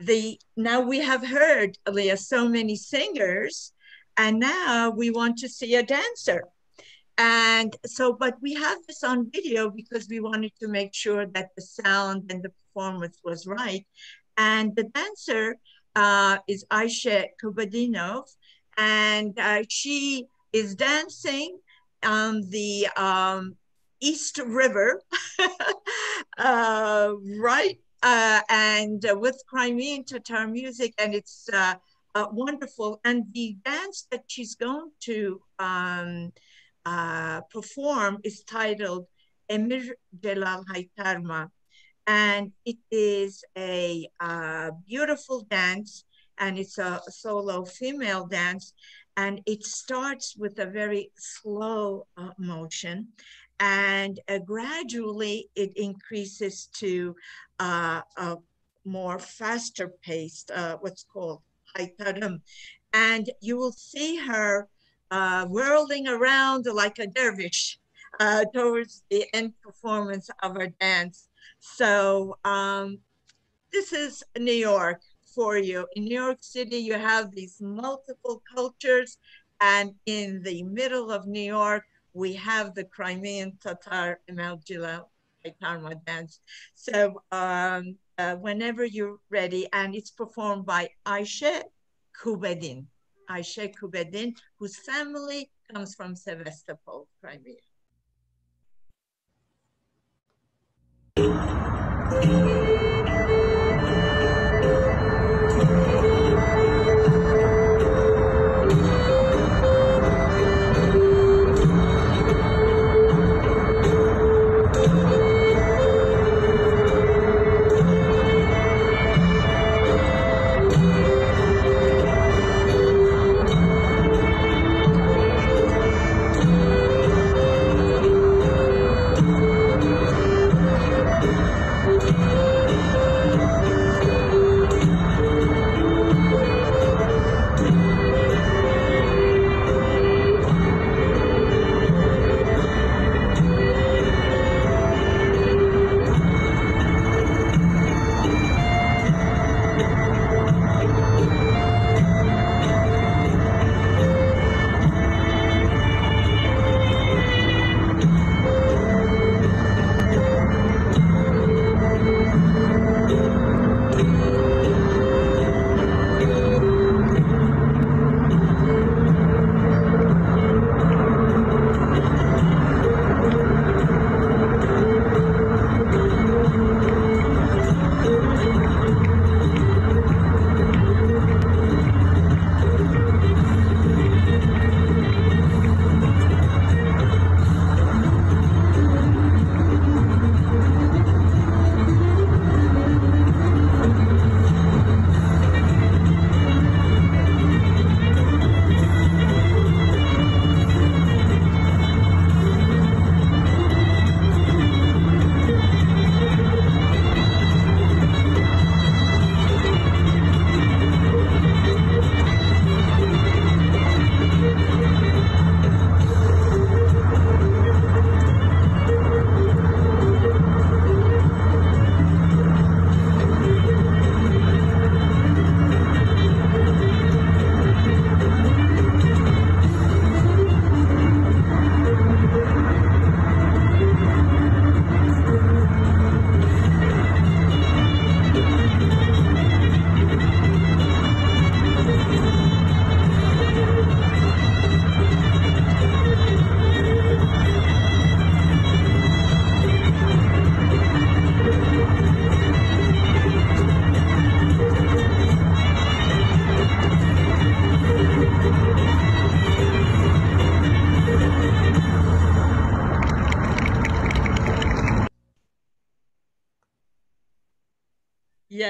the now we have heard, Leah, so many singers, and now we want to see a dancer. And so, but we have this on video because we wanted to make sure that the sound and the performance was right. And the dancer uh, is Aisha Kubadinov, and uh, she is dancing on the um, East River, uh, right? Uh, and uh, with Crimean Tatar music, and it's uh, wonderful. And the dance that she's going to um, uh, perform is titled Emir Celal Haytarma. And it is a uh, beautiful dance, and it's a solo female dance. And it starts with a very slow uh, motion, and uh, gradually it increases to uh, a more faster paced, uh, what's called Haytarim. And you will see her uh, whirling around like a dervish uh, towards the end performance of her dance. So um, this is New York for you. In New York City, you have these multiple cultures. And in the middle of New York, we have the Crimean Tatar Emir Celal Haytarma dance. So um, uh, whenever you're ready, and it's performed by Ayşe Kubedin. Ayşe Kubedin, whose family comes from Sevastopol, Crimea.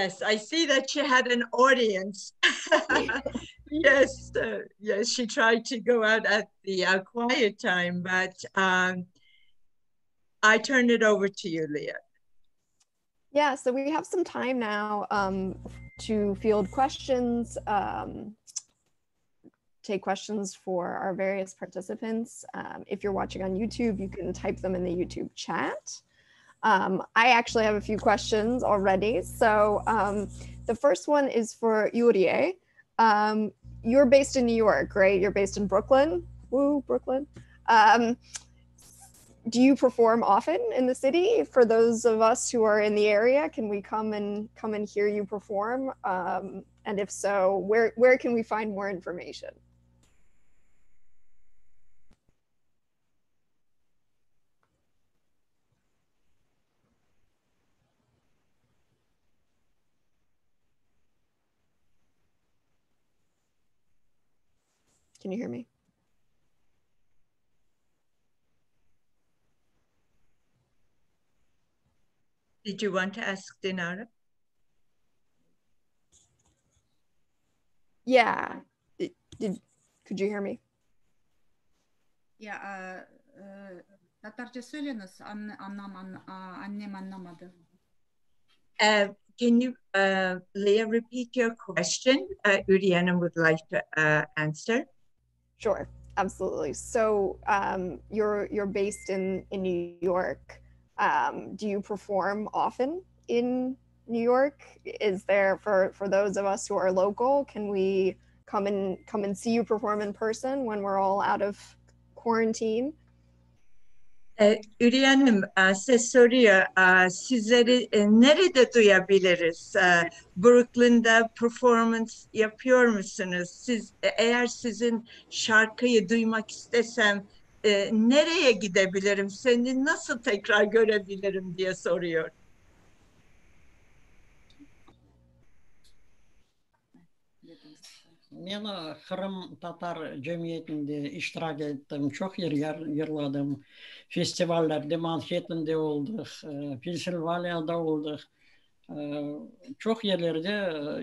Yes, I see that she had an audience. yes, uh, yes, she tried to go out at the uh, quiet time, but um, I turn it over to you, Leah. Yeah, so we have some time now um, to field questions, um, take questions for our various participants. Um, if you're watching on YouTube, you can type them in the YouTube chat. Um, I actually have a few questions already. So um, the first one is for Yurie. Um, you're based in New York, right? You're based in Brooklyn. Woo, Brooklyn. Um, do you perform often in the city? For those of us who are in the area, can we come and come and hear you perform? Um, and if so, where where can we find more information? Can you hear me? Did you want to ask Dinara? Yeah. Did, did could you hear me? Ya e, e, Tatarca söyleniz anne, anlam, an, a- annem anlamadı. Uh, can you, uh, Leah, repeat your question? Uh, Uriana would like to uh, answer. Sure, absolutely. So um, you're you're based in in New York. Um, do you perform often in New York? Is there for for those of us who are local? Can we come and come and see you perform in person when we're all out of quarantine? Ürya Hanım e, size soruyor. e, Sizleri e, nerede duyabiliriz? Brooklyn'da performance yapıyor musunuz? Siz eğer sizin şarkıyı duymak istesem nereye gidebilirim? Seni nasıl tekrar görebilirim diye soruyor. мен қырым татар жәмиетінде иштирак еттім чок йырладым фестивальдерде манхеттенде болдық пенсильванияда болдық чок жерлерде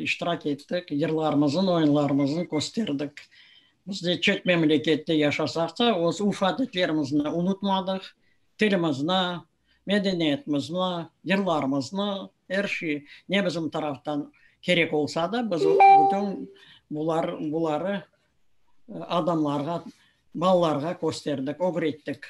иштирак еттік йырларыбыздын оюнларыбызды көрсөтердик бізде чет мемлекетте жашасақ та осы уфа тилерибизди унутмадык тилибизди мәдениетімізді жырларымызды әрші не біздің тараптан керек болса да біз бүтін adamlarga, ballarga gösterdik, öğrettik.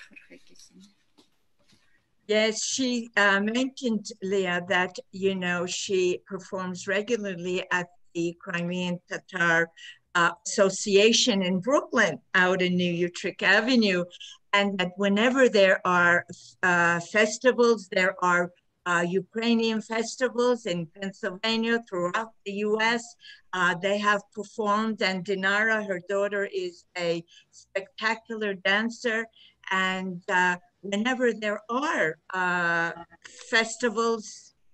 Yes, she uh, mentioned, Leah, that, you know, she performs regularly at the Crimean Tatar uh, Association in Brooklyn out in New Utrecht Avenue. And that whenever there are uh, festivals, there are uh, Ukrainian festivals in Pennsylvania, throughout the US. Uh, they have performed, and Dinara, her daughter, is a spectacular dancer. And uh, whenever there are uh, festivals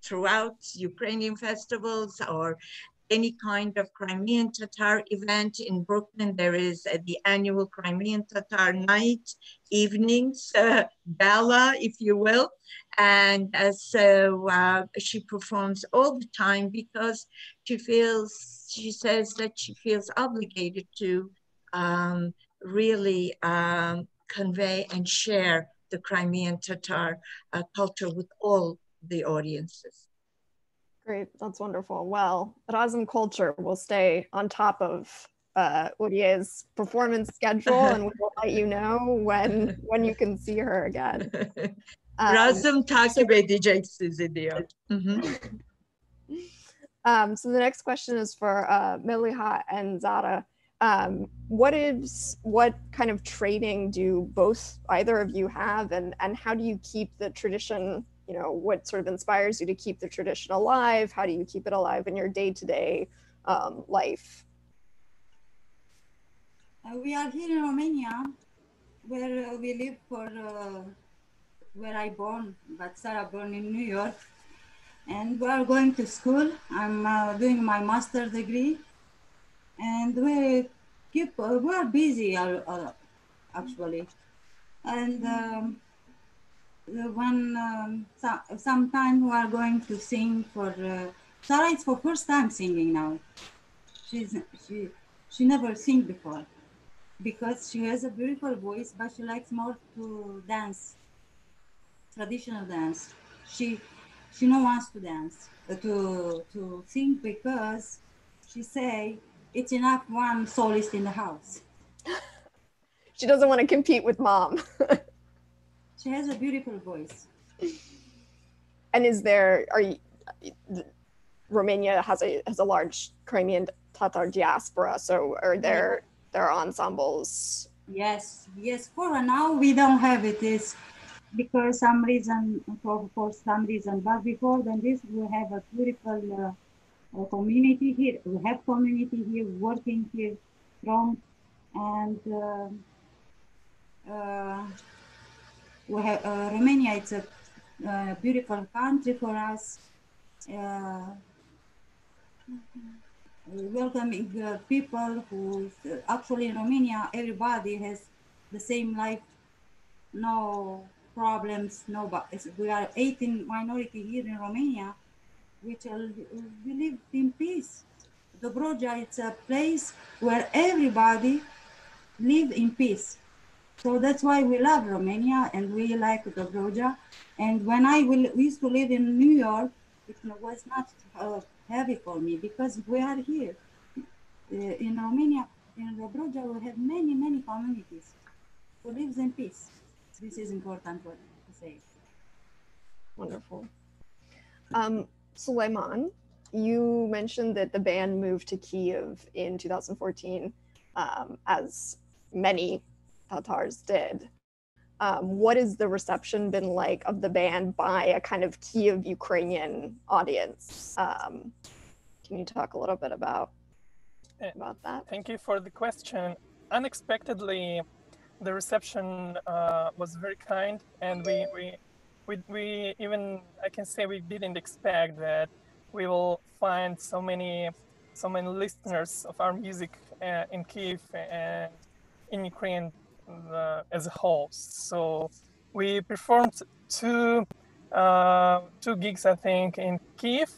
throughout Ukrainian festivals or any kind of Crimean Tatar event in Brooklyn, there is uh, the annual Crimean Tatar night evenings, uh, if you will. And uh, so uh, she performs all the time because she feels, she says that she feels obligated to um, really um, convey and share the Crimean Tatar uh, culture with all the audiences. Great, that's wonderful. Well, Razom Culture will stay on top of uh, Urie's performance schedule, and we will let you know when when you can see her again. Um, Razım takip edecek sizi diyor. Hı hı. Um, so the next question is for uh, Meliha and Zara. Um, what is what kind of training do both either of you have, and and how do you keep the tradition? You know, what sort of inspires you to keep the tradition alive? How do you keep it alive in your day to day life? Uh, we are here in Romania, where uh, we live for uh, where I born, but Sarah born in New York, and we are going to school. I'm uh, doing my master degree, and we keep uh, we are busy uh, actually, and um, one um, so, sometime we are going to sing for uh, Sarah is for first time singing now. She's she she never sing before because she has a beautiful voice, but she likes more to dance, traditional dance. She she no wants to dance uh, to to sing because she say it's enough one soloist in the house. She doesn't want to compete with mom. She has a beautiful voice. and is there are you Romania has a has a large Crimean Tatar diaspora, so are there there are ensembles? Yes, yes. For now, we don't have it. Is because some reason for for some reason. But before than this, we have a beautiful uh, community here. We have community here working here strong, and uh, uh, we have uh, Romania. It's a uh, beautiful country for us. Uh, welcoming uh, people who actually in Romania everybody has the same life, no problems, no. But we are 18 minority here in Romania, which we live in peace. Dobrogea it's a place where everybody live in peace. So that's why we love Romania and we like Dobrogea. And when I will, used to live in New York, it was not uh, heavy for me because we are here. Uh, in Romania, in Dobrogea, we have many, many communities who lives in peace. This is important to say. Wonderful. Um, Suleiman, you mentioned that the band moved to Kiev in 2014, um, as many Tatars did. Um, what has the reception been like of the band by a kind of Kiev Ukrainian audience? Um, can you talk a little bit about about that? Thank you for the question. Unexpectedly, the reception uh, was very kind, and we, we we we even I can say we didn't expect that we will find so many so many listeners of our music uh, in Kiev and in Ukraine uh, as a whole. So we performed two uh, two gigs, I think, in Kiev,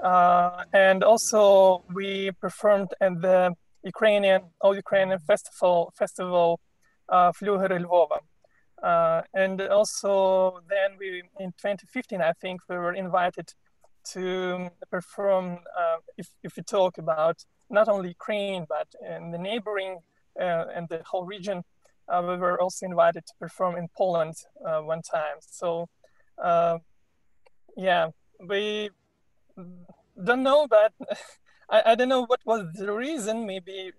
uh, and also we performed at the Ukrainian All Ukrainian Festival Festival uh. Uh, and also then we in 2015 I think we were invited to perform uh, if, if we talk about not only Ukraine but in the neighboring and the whole region uh, we were also invited to perform in Poland uh, one time. So, uh, yeah, we don't know, but I, I, don't know what was the reason. Maybe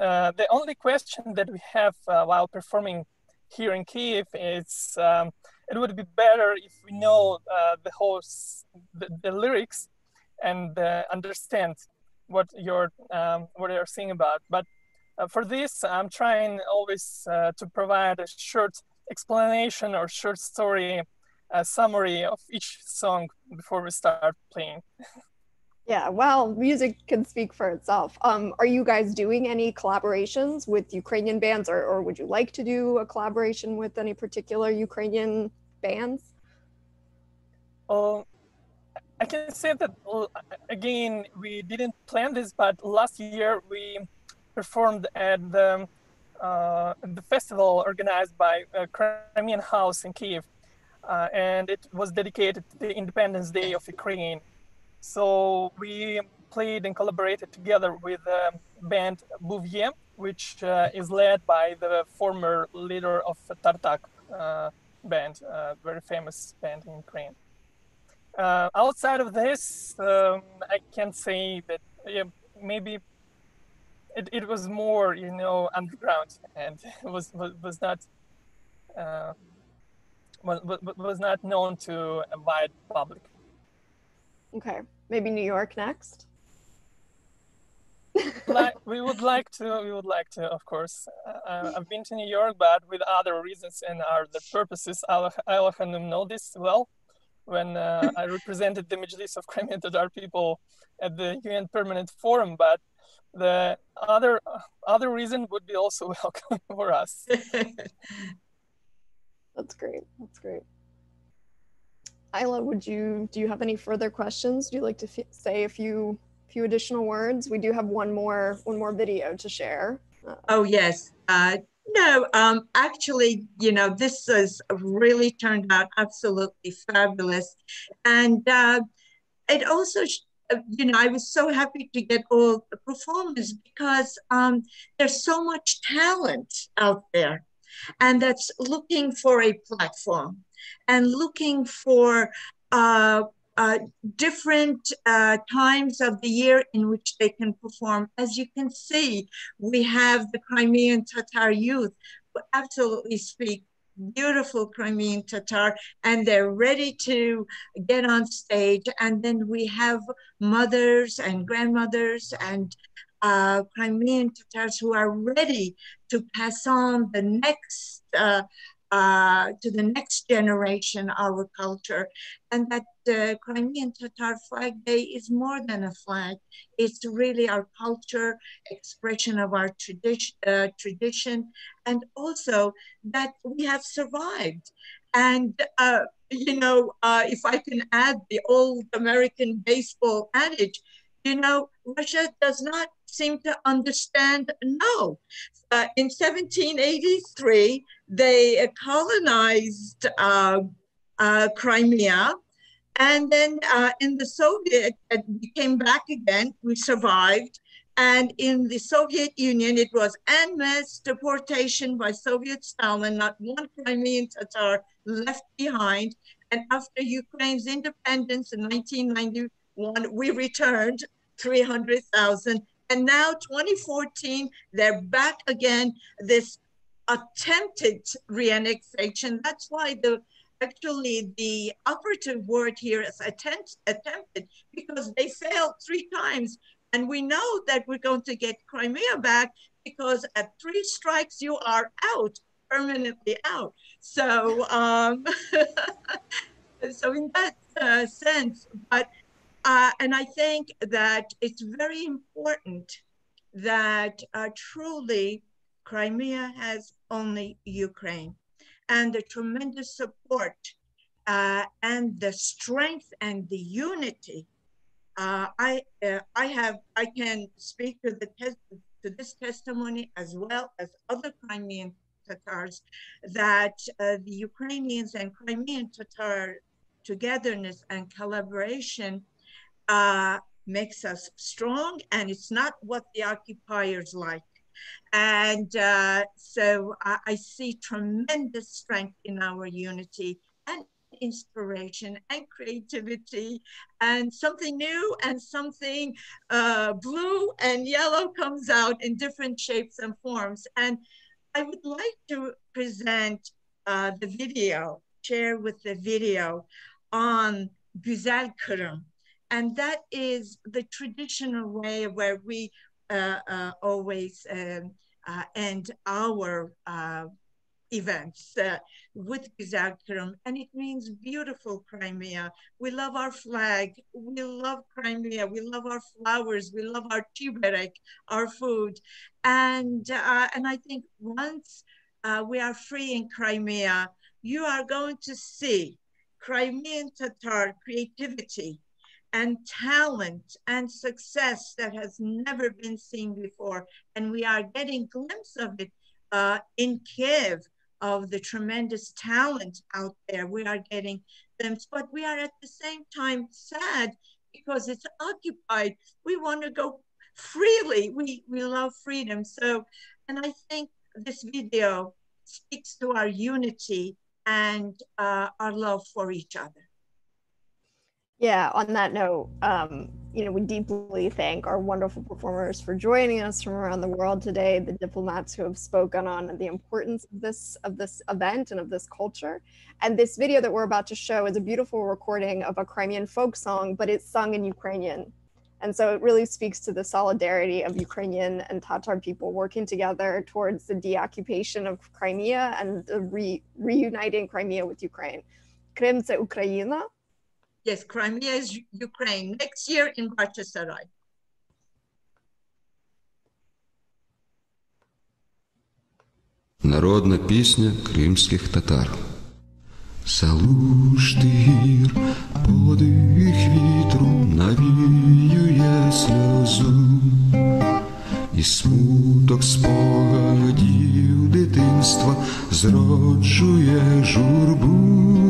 uh, the only question that we have uh, while performing here in Kiev is um, it would be better if we know uh, the whole the, the lyrics and understand what you're um, what you're singing about. But for this, I'm trying always uh, to provide a short explanation or short story uh, summary of each song before we start playing. yeah, well, music can speak for itself. Um, are you guys doing any collaborations with Ukrainian bands, or, or would you like to do a collaboration with any particular Ukrainian bands? Uh, I can say that, again, we didn't plan this, but last year we performed at the, uh, the festival organized by uh, Crimean House in Kiev. Uh, and it was dedicated to the Independence Day of Ukraine. So we played and collaborated together with the band Bouvier, which uh, is led by the former leader of Tartak uh, band, uh, very famous band in Ukraine. Uh, outside of this, um, I can say that yeah, maybe it, it was more you know underground and was was, was not uh, was, was not known to a wide public. Okay maybe new york next? Like, we would like to we would like to of course. Uh, i've been to new york but with other reasons and other purposes Ayla Hanum know this well. When uh, i represented the Majlis of crimean tatar people at the un permanent forum but the other other reason would be also welcome for us. That's great. That's great. Ayla, would you do you have any further questions? Do you like to f- say a few few additional words? We do have one more one more video to share. Uh, Oh, yes. Uh, no, um, actually, you know, this has really turned out absolutely fabulous. And uh, it also, sh- you know, I was so happy to get all the performers because um, there's so much talent out there and that's looking for a platform and looking for uh, uh, different uh, times of the year in which they can perform. As you can see, we have the Crimean Tatar youth who absolutely speak beautiful Crimean Tatar and they're ready to get on stage. And then we have mothers and grandmothers and uh, Crimean Tatars who are ready to pass on the next uh, uh, to the next generation our culture, and that the Crimean Tatar Flag Day is more than a flag. It's really our culture, expression of our tradition, uh, tradition, and also that we have survived. And uh, you know, uh, if I can add the old American baseball adage, you know, Russia does not seem to understand no. Uh, in 1783, they colonized uh, uh, Crimea. And then uh, in the Soviet, we came back again, we survived. And in the Soviet Union, it was en masse deportation by Soviet Stalin, not one Crimean Tatar left behind. And after Ukraine's independence in 1991, we returned 300,000. And now 2014, they're back again, this attempted re-annexation. That's why the actually the operative word here is attempt, attempted because they failed three times. And we know that we're going to get Crimea back because at three strikes, you are out, permanently out. So, um, so in that uh, sense, but uh, and I think that it's very important that uh, truly Crimea has only Ukraine and the tremendous support uh, and the strength and the unity. Uh, I, uh, I have, I can speak to the to this testimony as well as other Crimean Tatars that uh, the Ukrainians and Crimean Tatar togetherness and collaboration uh, makes us strong, and it's not what the occupiers like. And uh, so I, I see tremendous strength in our unity and inspiration and creativity and something new and something uh, blue and yellow comes out in different shapes and forms. And I would like to present uh, the video, share with the video on Güzel Kırım. And that is the traditional way where we always um, uh, end our uh, events uh, with Güzel And it means beautiful Crimea. We love our flag. We love Crimea. We love our flowers. We love our chiberek, our food. And, uh, and I think once uh, we are free in Crimea, you are going to see Crimean Tatar creativity and talent and success that has never been seen before. And we are getting glimpse of it uh, in Kiev of the tremendous talent out there. We are getting glimpse, but we are at the same time sad because it's occupied. We want to go freely. We, we love freedom. So, and I think this video speaks to our unity and uh, our love for each other. Yeah, on that note, um, you know, we deeply thank our wonderful performers for joining us from around the world today, the diplomats who have spoken on the importance of this of this event and of this culture. And this video that we're about to show is a beautiful recording of a Crimean folk song, but it's sung in Ukrainian. And so it really speaks to the solidarity of Ukrainian and Tatar people working together towards the deoccupation of Crimea and the re- reuniting Crimea with Ukraine. Крим це Україна. Yes, Crimea is Ukraine. Next year in Bachsarai. Народна пісня кримських татар. Залужти гір, подих вітру навіює сльозу, і смуток спогадів дитинства зроджує журбу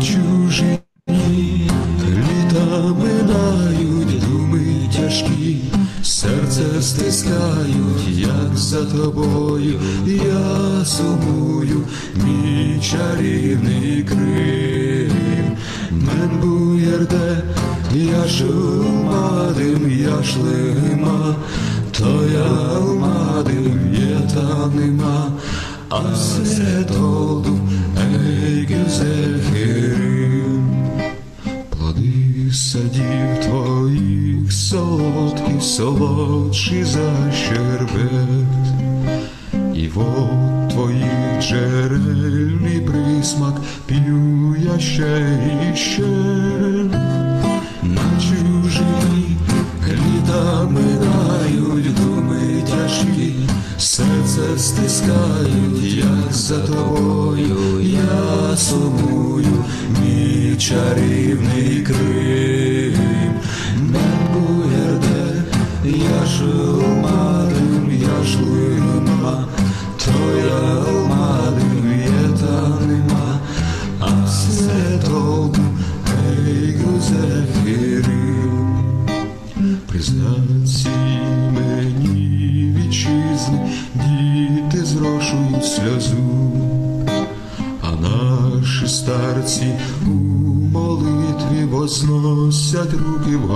чужі, літа минають, думи тяжкі, серце стискають, як за тобою, я сумую, мій чарівний Крим. Мен буєрде, я шумадим, я шлима, то я алмадим, є та нема. а oldum ey güzel film садів твоїх солодкі, солодші за щербет, і вод твоїх джерельний присмак п'ю я ще і ще, на чужині літа думи тяжкі, серце стискають, як за тобою, я сумую, чарівний Крим, Опустять руки в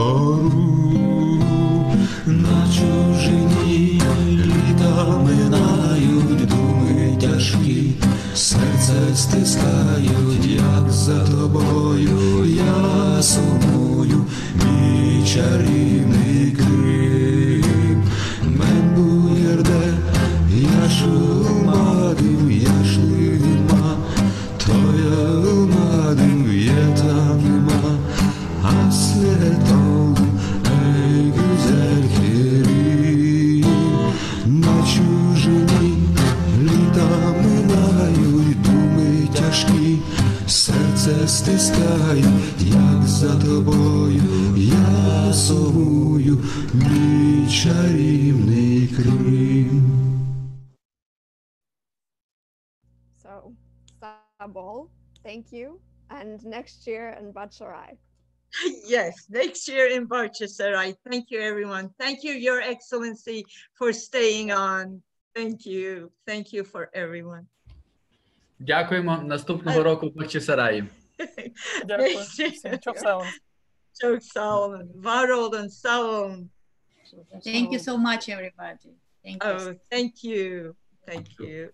in Bakhchysarai. Yes, next year in Bakhchysarai. thank you, everyone. Thank you, Your Excellency, for staying on. Thank you. Thank you for everyone. Дякуємо. Наступного року в Бахчисараї. Дякую. Всім Thank you so much, everybody. Thank you. Oh, thank you. Thank you.